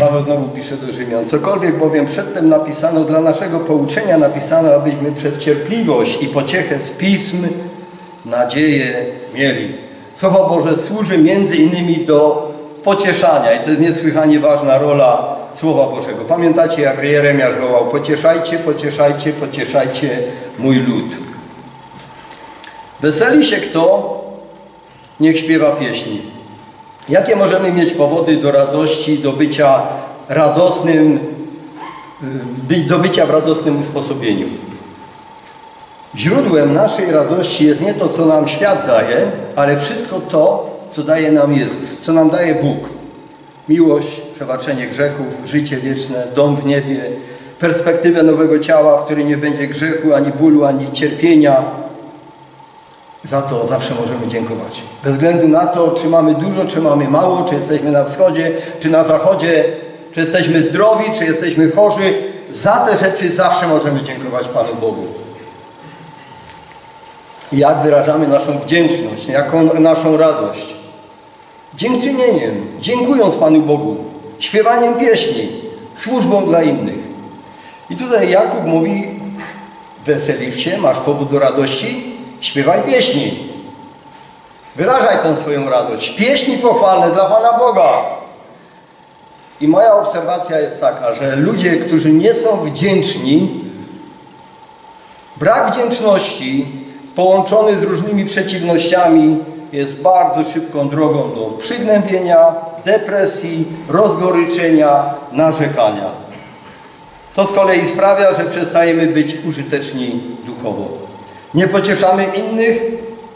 Paweł znowu pisze do Rzymian. Cokolwiek bowiem przedtem napisano dla naszego pouczenia napisano, abyśmy przez cierpliwość i pociechę z Pism nadzieję mieli. Słowo Boże służy między innymi do pocieszania i to jest niesłychanie ważna rola Słowa Bożego. Pamiętacie jak Jeremiasz wołał pocieszajcie, pocieszajcie, pocieszajcie mój lud. Weseli się kto, niech śpiewa pieśni. Jakie możemy mieć powody do radości, do bycia radosnym, do bycia w radosnym usposobieniu? Źródłem naszej radości jest nie to, co nam świat daje, ale wszystko to, co daje nam Jezus, co nam daje Bóg. Miłość, przebaczenie grzechów, życie wieczne, dom w niebie, perspektywę nowego ciała, w którym nie będzie grzechu, ani bólu, ani cierpienia. Za to zawsze możemy dziękować. Bez względu na to, czy mamy dużo, czy mamy mało, czy jesteśmy na wschodzie, czy na zachodzie, czy jesteśmy zdrowi, czy jesteśmy chorzy, za te rzeczy zawsze możemy dziękować Panu Bogu jak wyrażamy naszą wdzięczność, jaką naszą radość. Dziękczynieniem, dziękując Panu Bogu, śpiewaniem pieśni, służbą dla innych. I tutaj Jakub mówi, weselisz się, masz powód do radości, śpiewaj pieśni. Wyrażaj tę swoją radość. Pieśni pochwalne dla Pana Boga. I moja obserwacja jest taka, że ludzie, którzy nie są wdzięczni, brak wdzięczności połączony z różnymi przeciwnościami, jest bardzo szybką drogą do przygnębienia, depresji, rozgoryczenia, narzekania. To z kolei sprawia, że przestajemy być użyteczni duchowo. Nie pocieszamy innych,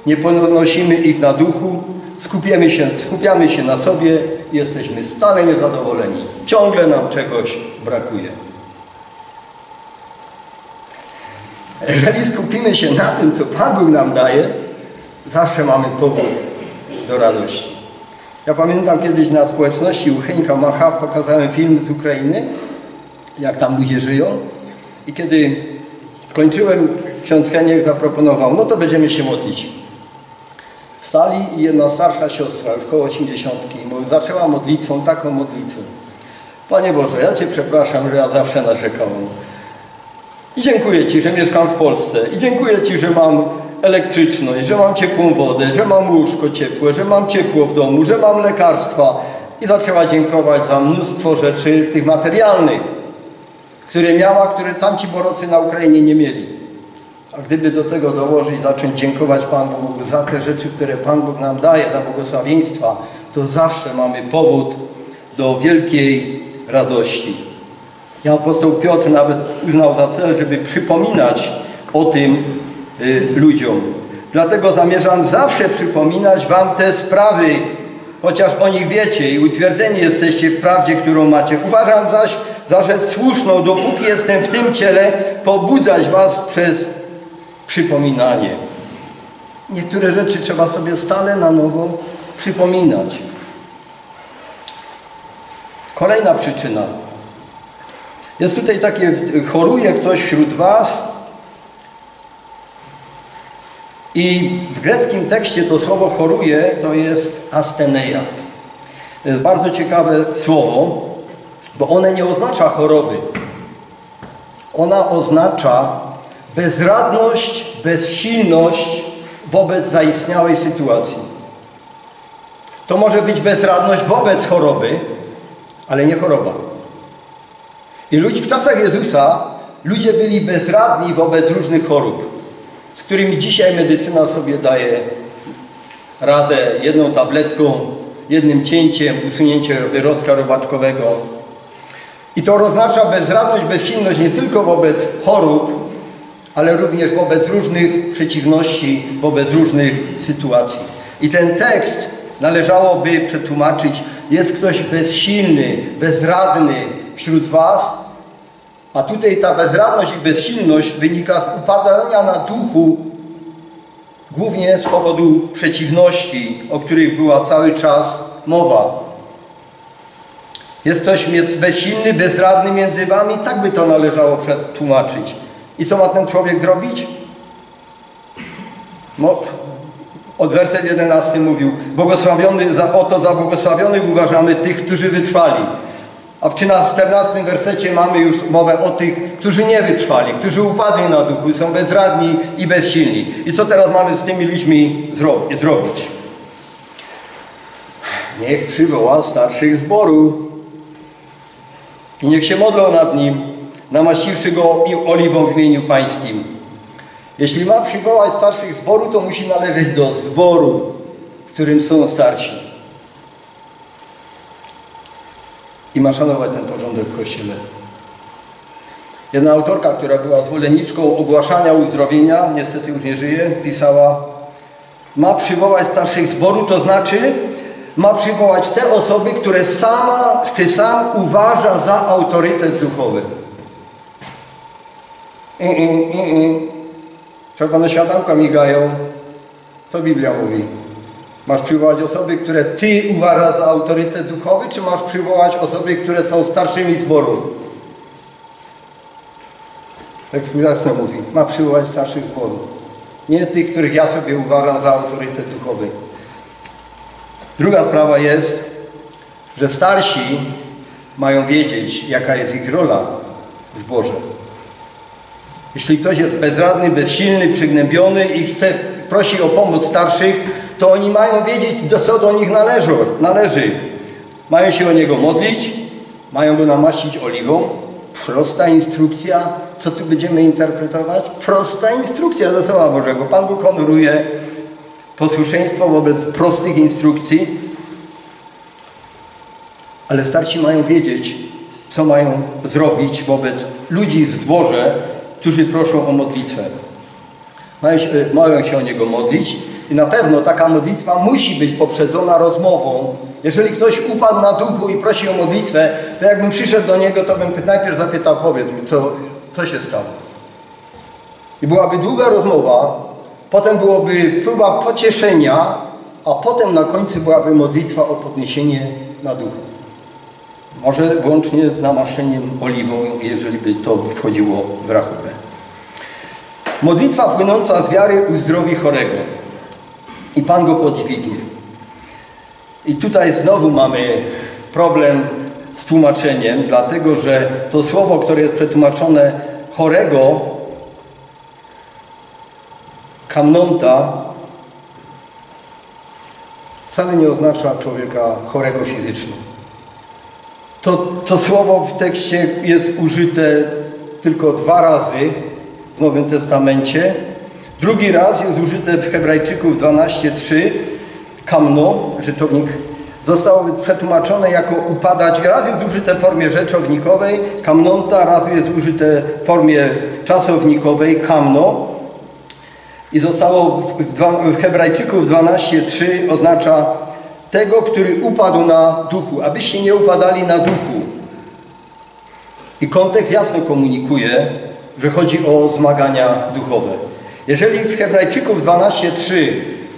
nie ponosimy ich na duchu, skupiamy się, skupiamy się na sobie jesteśmy stale niezadowoleni. Ciągle nam czegoś brakuje. Jeżeli skupimy się na tym, co Bóg nam daje, zawsze mamy powód do radości. Ja pamiętam kiedyś na społeczności u Henka Macha pokazałem film z Ukrainy, jak tam ludzie żyją. I kiedy skończyłem, ksiądz Heniek zaproponował, no to będziemy się modlić. Stali i jedna starsza siostra, już koło 80, zaczęła modlitwą, taką modlitwą. Panie Boże, ja Cię przepraszam, że ja zawsze narzekałem. I dziękuję Ci, że mieszkam w Polsce. I dziękuję Ci, że mam elektryczność, że mam ciepłą wodę, że mam łóżko ciepłe, że mam ciepło w domu, że mam lekarstwa. I zaczęła dziękować za mnóstwo rzeczy tych materialnych, które miała, które tamci borocy na Ukrainie nie mieli. A gdyby do tego dołożyć, zacząć dziękować Panu Bogu za te rzeczy, które Pan Bóg nam daje, za błogosławieństwa, to zawsze mamy powód do wielkiej radości. I apostoł Piotr nawet uznał za cel, żeby przypominać o tym y, ludziom. Dlatego zamierzam zawsze przypominać Wam te sprawy, chociaż o nich wiecie i utwierdzeni jesteście w prawdzie, którą macie. Uważam zaś za rzecz słuszną, dopóki jestem w tym ciele, pobudzać Was przez przypominanie. Niektóre rzeczy trzeba sobie stale na nowo przypominać. Kolejna przyczyna. Jest tutaj takie, choruje ktoś wśród Was i w greckim tekście to słowo choruje to jest asteneia. To jest bardzo ciekawe słowo, bo one nie oznacza choroby. Ona oznacza bezradność, bezsilność wobec zaistniałej sytuacji. To może być bezradność wobec choroby, ale nie choroba. I ludzi w czasach Jezusa ludzie byli bezradni wobec różnych chorób, z którymi dzisiaj medycyna sobie daje radę jedną tabletką, jednym cięciem, usunięciem wyrostka robaczkowego. I to oznacza bezradność, bezsilność nie tylko wobec chorób, ale również wobec różnych przeciwności, wobec różnych sytuacji. I ten tekst należałoby przetłumaczyć, jest ktoś bezsilny, bezradny wśród Was, a tutaj ta bezradność i bezsilność wynika z upadania na duchu, głównie z powodu przeciwności, o których była cały czas mowa. Jest ktoś bezsilny, bezradny między wami? Tak by to należało przetłumaczyć. I co ma ten człowiek zrobić? No, od werset 11 mówił, błogosławiony, oto za błogosławionych uważamy tych, którzy wytrwali. A w 14 wersecie mamy już mowę o tych, którzy nie wytrwali, którzy upadli na duchu, są bezradni i bezsilni. I co teraz mamy z tymi ludźmi zrobić? Niech przywoła starszych zboru i niech się modlą nad nim, namaściwszy go oliwą w imieniu pańskim. Jeśli ma przywołać starszych zboru, to musi należeć do zboru, w którym są starsi. I ma szanować ten porządek w Kościele. Jedna autorka, która była zwolenniczką ogłaszania uzdrowienia, niestety już nie żyje, pisała ma przywołać starszych zboru, to znaczy ma przywołać te osoby, które sama, czy sam uważa za autorytet duchowy. I, i, i, i. Czerwone światełka migają. Co Biblia mówi? Masz przywołać osoby, które Ty uważasz za autorytet duchowy, czy masz przywołać osoby, które są starszymi zborów? Tak jasno mówi. Ma przywołać starszych zborów. Nie tych, których ja sobie uważam za autorytet duchowy. Druga sprawa jest, że starsi mają wiedzieć, jaka jest ich rola w zborze. Jeśli ktoś jest bezradny, bezsilny, przygnębiony i chce, prosi o pomoc starszych, to oni mają wiedzieć, do co do nich należy, należy. Mają się o Niego modlić, mają Go namaścić oliwą. Prosta instrukcja. Co tu będziemy interpretować? Prosta instrukcja ze Słowa Bożego. Pan Bóg honoruje posłuszeństwo wobec prostych instrukcji, ale starsi mają wiedzieć, co mają zrobić wobec ludzi w zborze, którzy proszą o modlitwę. mają się, mają się o niego modlić i na pewno taka modlitwa musi być poprzedzona rozmową. Jeżeli ktoś upadł na duchu i prosi o modlitwę, to jakbym przyszedł do niego, to bym najpierw zapytał, powiedz mi, co, co się stało. I byłaby długa rozmowa, potem byłoby próba pocieszenia, a potem na końcu byłaby modlitwa o podniesienie na duchu. Może włącznie z namaszczeniem oliwą, jeżeli by to wchodziło w rachubę. Modlitwa płynąca z wiary uzdrowi chorego i Pan go podźwignie. I tutaj znowu mamy problem z tłumaczeniem, dlatego że to słowo, które jest przetłumaczone chorego, kamnonta, wcale nie oznacza człowieka chorego fizycznie. To, to słowo w tekście jest użyte tylko dwa razy w Nowym Testamencie. Drugi raz jest użyte w Hebrajczyków 12:3 kamno, rzeczownik zostało przetłumaczone jako upadać. Raz jest użyte w formie rzeczownikowej, kamnonta, raz jest użyte w formie czasownikowej, kamno. I zostało w, Hebrajczyków 12:3 oznacza tego, który upadł na duchu, abyście nie upadali na duchu. I kontekst jasno komunikuje, że chodzi o zmagania duchowe. Jeżeli w Hebrajczyków 12:3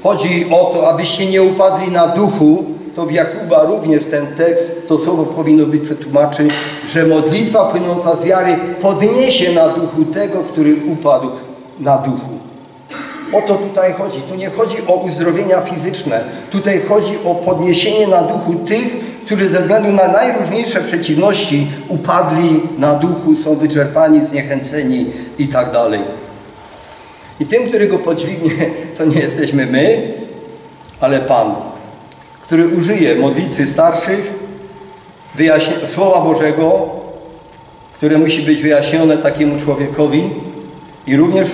chodzi o to, abyście nie upadli na duchu, to w Jakuba również ten tekst, to słowo powinno być przetłumaczyć, że modlitwa płynąca z wiary podniesie na duchu tego, który upadł na duchu. O to tutaj chodzi. Tu nie chodzi o uzdrowienia fizyczne. Tutaj chodzi o podniesienie na duchu tych, którzy ze względu na najróżniejsze przeciwności upadli na duchu, są wyczerpani, zniechęceni i tak. I tym, który go podźwignie, to nie jesteśmy my, ale Pan, który użyje modlitwy starszych, Słowa Bożego, które musi być wyjaśnione takiemu człowiekowi i również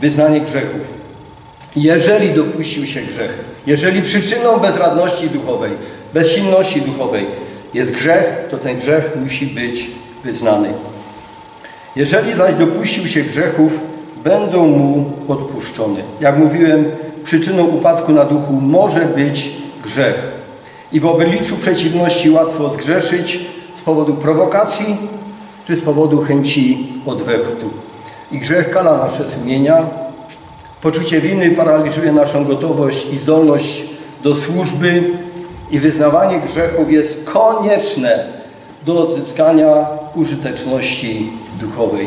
wyznanie grzechów. Jeżeli dopuścił się grzechu, jeżeli przyczyną bezradności duchowej, bezsilności duchowej jest grzech, to ten grzech musi być wyznany. Jeżeli zaś dopuścił się grzechów, będą mu odpuszczone. Jak mówiłem, przyczyną upadku na duchu może być grzech. I w obliczu przeciwności łatwo zgrzeszyć z powodu prowokacji czy z powodu chęci odwetu. I grzech kala nasze sumienia, Poczucie winy paraliżuje naszą gotowość i zdolność do służby i wyznawanie grzechów jest konieczne do odzyskania użyteczności duchowej.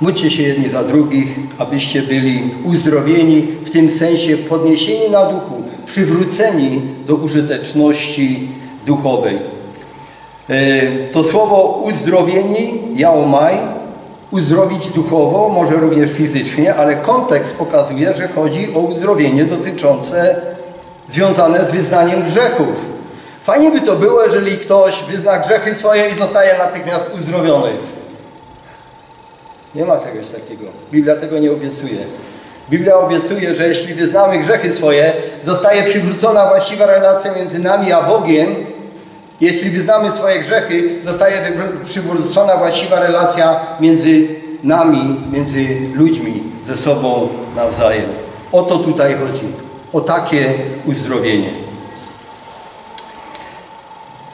Módlcie się jedni za drugich, abyście byli uzdrowieni, w tym sensie podniesieni na duchu, przywróceni do użyteczności duchowej. E, to słowo uzdrowieni, jaomaj, uzdrowić duchowo, może również fizycznie, ale kontekst pokazuje, że chodzi o uzdrowienie dotyczące, związane z wyznaniem grzechów. Fajnie by to było, jeżeli ktoś wyzna grzechy swoje i zostaje natychmiast uzdrowiony. Nie ma czegoś takiego. Biblia tego nie obiecuje. Biblia obiecuje, że jeśli wyznamy grzechy swoje, zostaje przywrócona właściwa relacja między nami a Bogiem jeśli wyznamy swoje grzechy, zostaje przywrócona właściwa relacja między nami, między ludźmi, ze sobą nawzajem. O to tutaj chodzi. O takie uzdrowienie.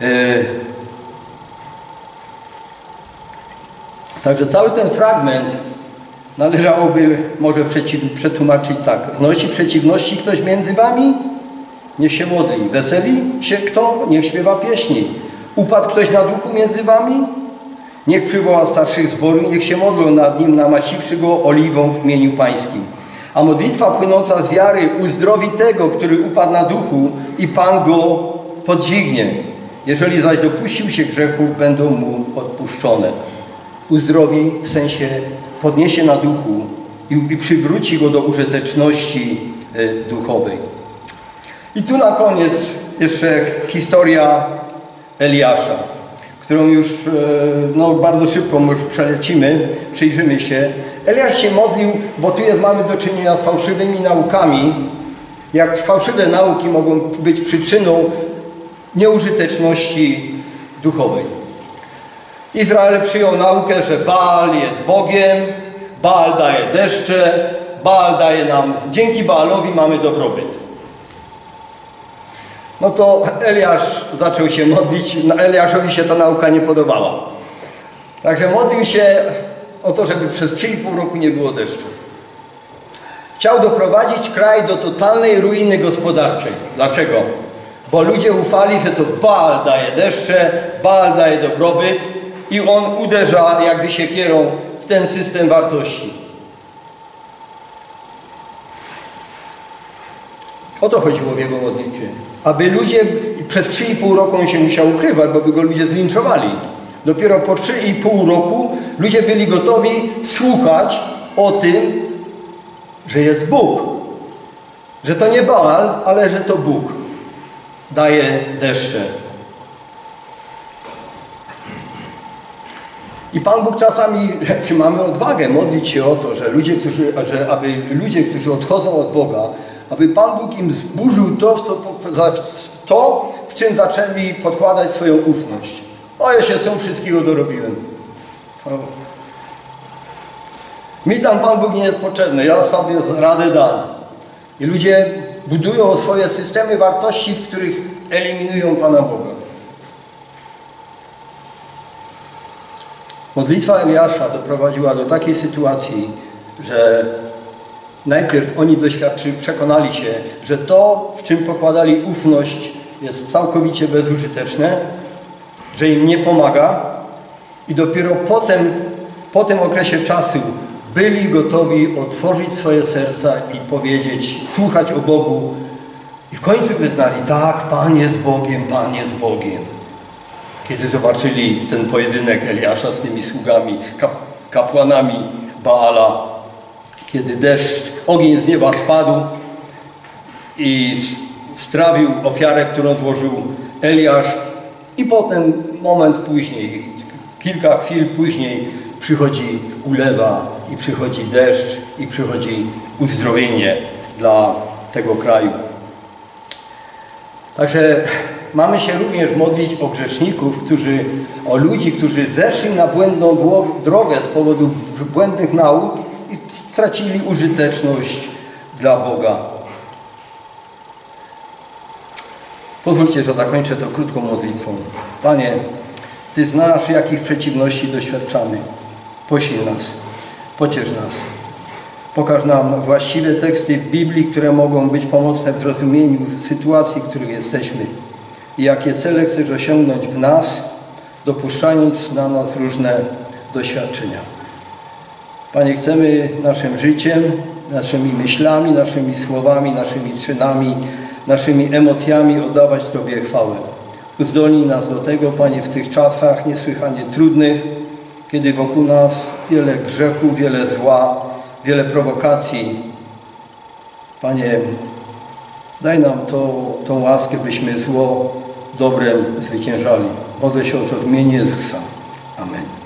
E... Także cały ten fragment należałoby może przeciw, przetłumaczyć tak. Znosi przeciwności ktoś między wami? Niech się modli. Weseli się kto? Niech śpiewa pieśni. Upadł ktoś na duchu między wami? Niech przywoła starszych zboru, niech się modlą nad nim, namaściwszy go oliwą w imieniu pańskim. A modlitwa płynąca z wiary uzdrowi tego, który upadł na duchu i Pan go podźwignie. Jeżeli zaś dopuścił się grzechu, będą mu odpuszczone. Uzdrowi w sensie podniesie na duchu i, przywróci go do użyteczności y, duchowej. I tu na koniec jeszcze historia Eliasza, którą już e, no, bardzo szybko już przelecimy, przyjrzymy się. Eliasz się modlił, bo tu jest, mamy do czynienia z fałszywymi naukami. Jak fałszywe nauki mogą być przyczyną nieużyteczności duchowej. Izrael przyjął naukę, że Baal jest Bogiem, Baal daje deszcze, Baal daje nam, dzięki Baalowi mamy dobrobyt. No to Eliasz zaczął się modlić, Eliaszowi się ta nauka nie podobała. Także modlił się o to, żeby przez 3,5 roku nie było deszczu. Chciał doprowadzić kraj do totalnej ruiny gospodarczej. Dlaczego? Bo ludzie ufali, że to Baal daje deszcze, Baal daje dobrobyt i on uderza jakby się kierą w ten system wartości. O to chodziło w jego modlitwie. Aby ludzie przez 3,5 roku on się musiał ukrywać, bo by go ludzie zlinczowali. Dopiero po 3,5 roku ludzie byli gotowi słuchać o tym, że jest Bóg. Że to nie Baal, ale że to Bóg daje deszcze. I Pan Bóg czasami, (laughs) czy mamy odwagę modlić się o to, że ludzie, którzy, że aby ludzie, którzy odchodzą od Boga, aby Pan Bóg im zburzył to, w, co, to, w czym zaczęli podkładać swoją ufność. O, ja się są wszystkiego dorobiłem. Mi tam Pan Bóg nie jest potrzebny, ja sobie radę dam. I ludzie budują swoje systemy wartości, w których eliminują Pana Boga. Modlitwa Eliasza doprowadziła do takiej sytuacji, że najpierw oni doświadczyli, przekonali się, że to, w czym pokładali ufność, jest całkowicie bezużyteczne, że im nie pomaga i dopiero potem, po tym okresie czasu byli gotowi otworzyć swoje serca i powiedzieć, słuchać o Bogu i w końcu wyznali, tak, Pan jest Bogiem, Pan jest Bogiem. Kiedy zobaczyli ten pojedynek Eliasza z tymi sługami, kap kapłanami Baala, kiedy deszcz, ogień z nieba spadł i strawił ofiarę, którą złożył Eliasz i potem moment później, kilka chwil później przychodzi ulewa i przychodzi deszcz i przychodzi uzdrowienie dla tego kraju. Także mamy się również modlić o grzeszników, którzy, o ludzi, którzy zeszli na błędną drogę z powodu błędnych nauk i stracili użyteczność dla Boga. Pozwólcie, że zakończę to krótką modlitwą. Panie, Ty znasz, jakich przeciwności doświadczamy. Posil nas, pociesz nas. Pokaż nam właściwe teksty w Biblii, które mogą być pomocne w zrozumieniu sytuacji, w których jesteśmy i jakie cele chcesz osiągnąć w nas, dopuszczając na nas różne doświadczenia. Panie, chcemy naszym życiem, naszymi myślami, naszymi słowami, naszymi czynami, naszymi emocjami oddawać Tobie chwałę. Uzdolnij nas do tego, Panie, w tych czasach niesłychanie trudnych, kiedy wokół nas wiele grzechu, wiele zła, wiele prowokacji. Panie, daj nam to, tą łaskę, byśmy zło dobrem zwyciężali. Modlę się o to w imieniu Jezusa. Amen.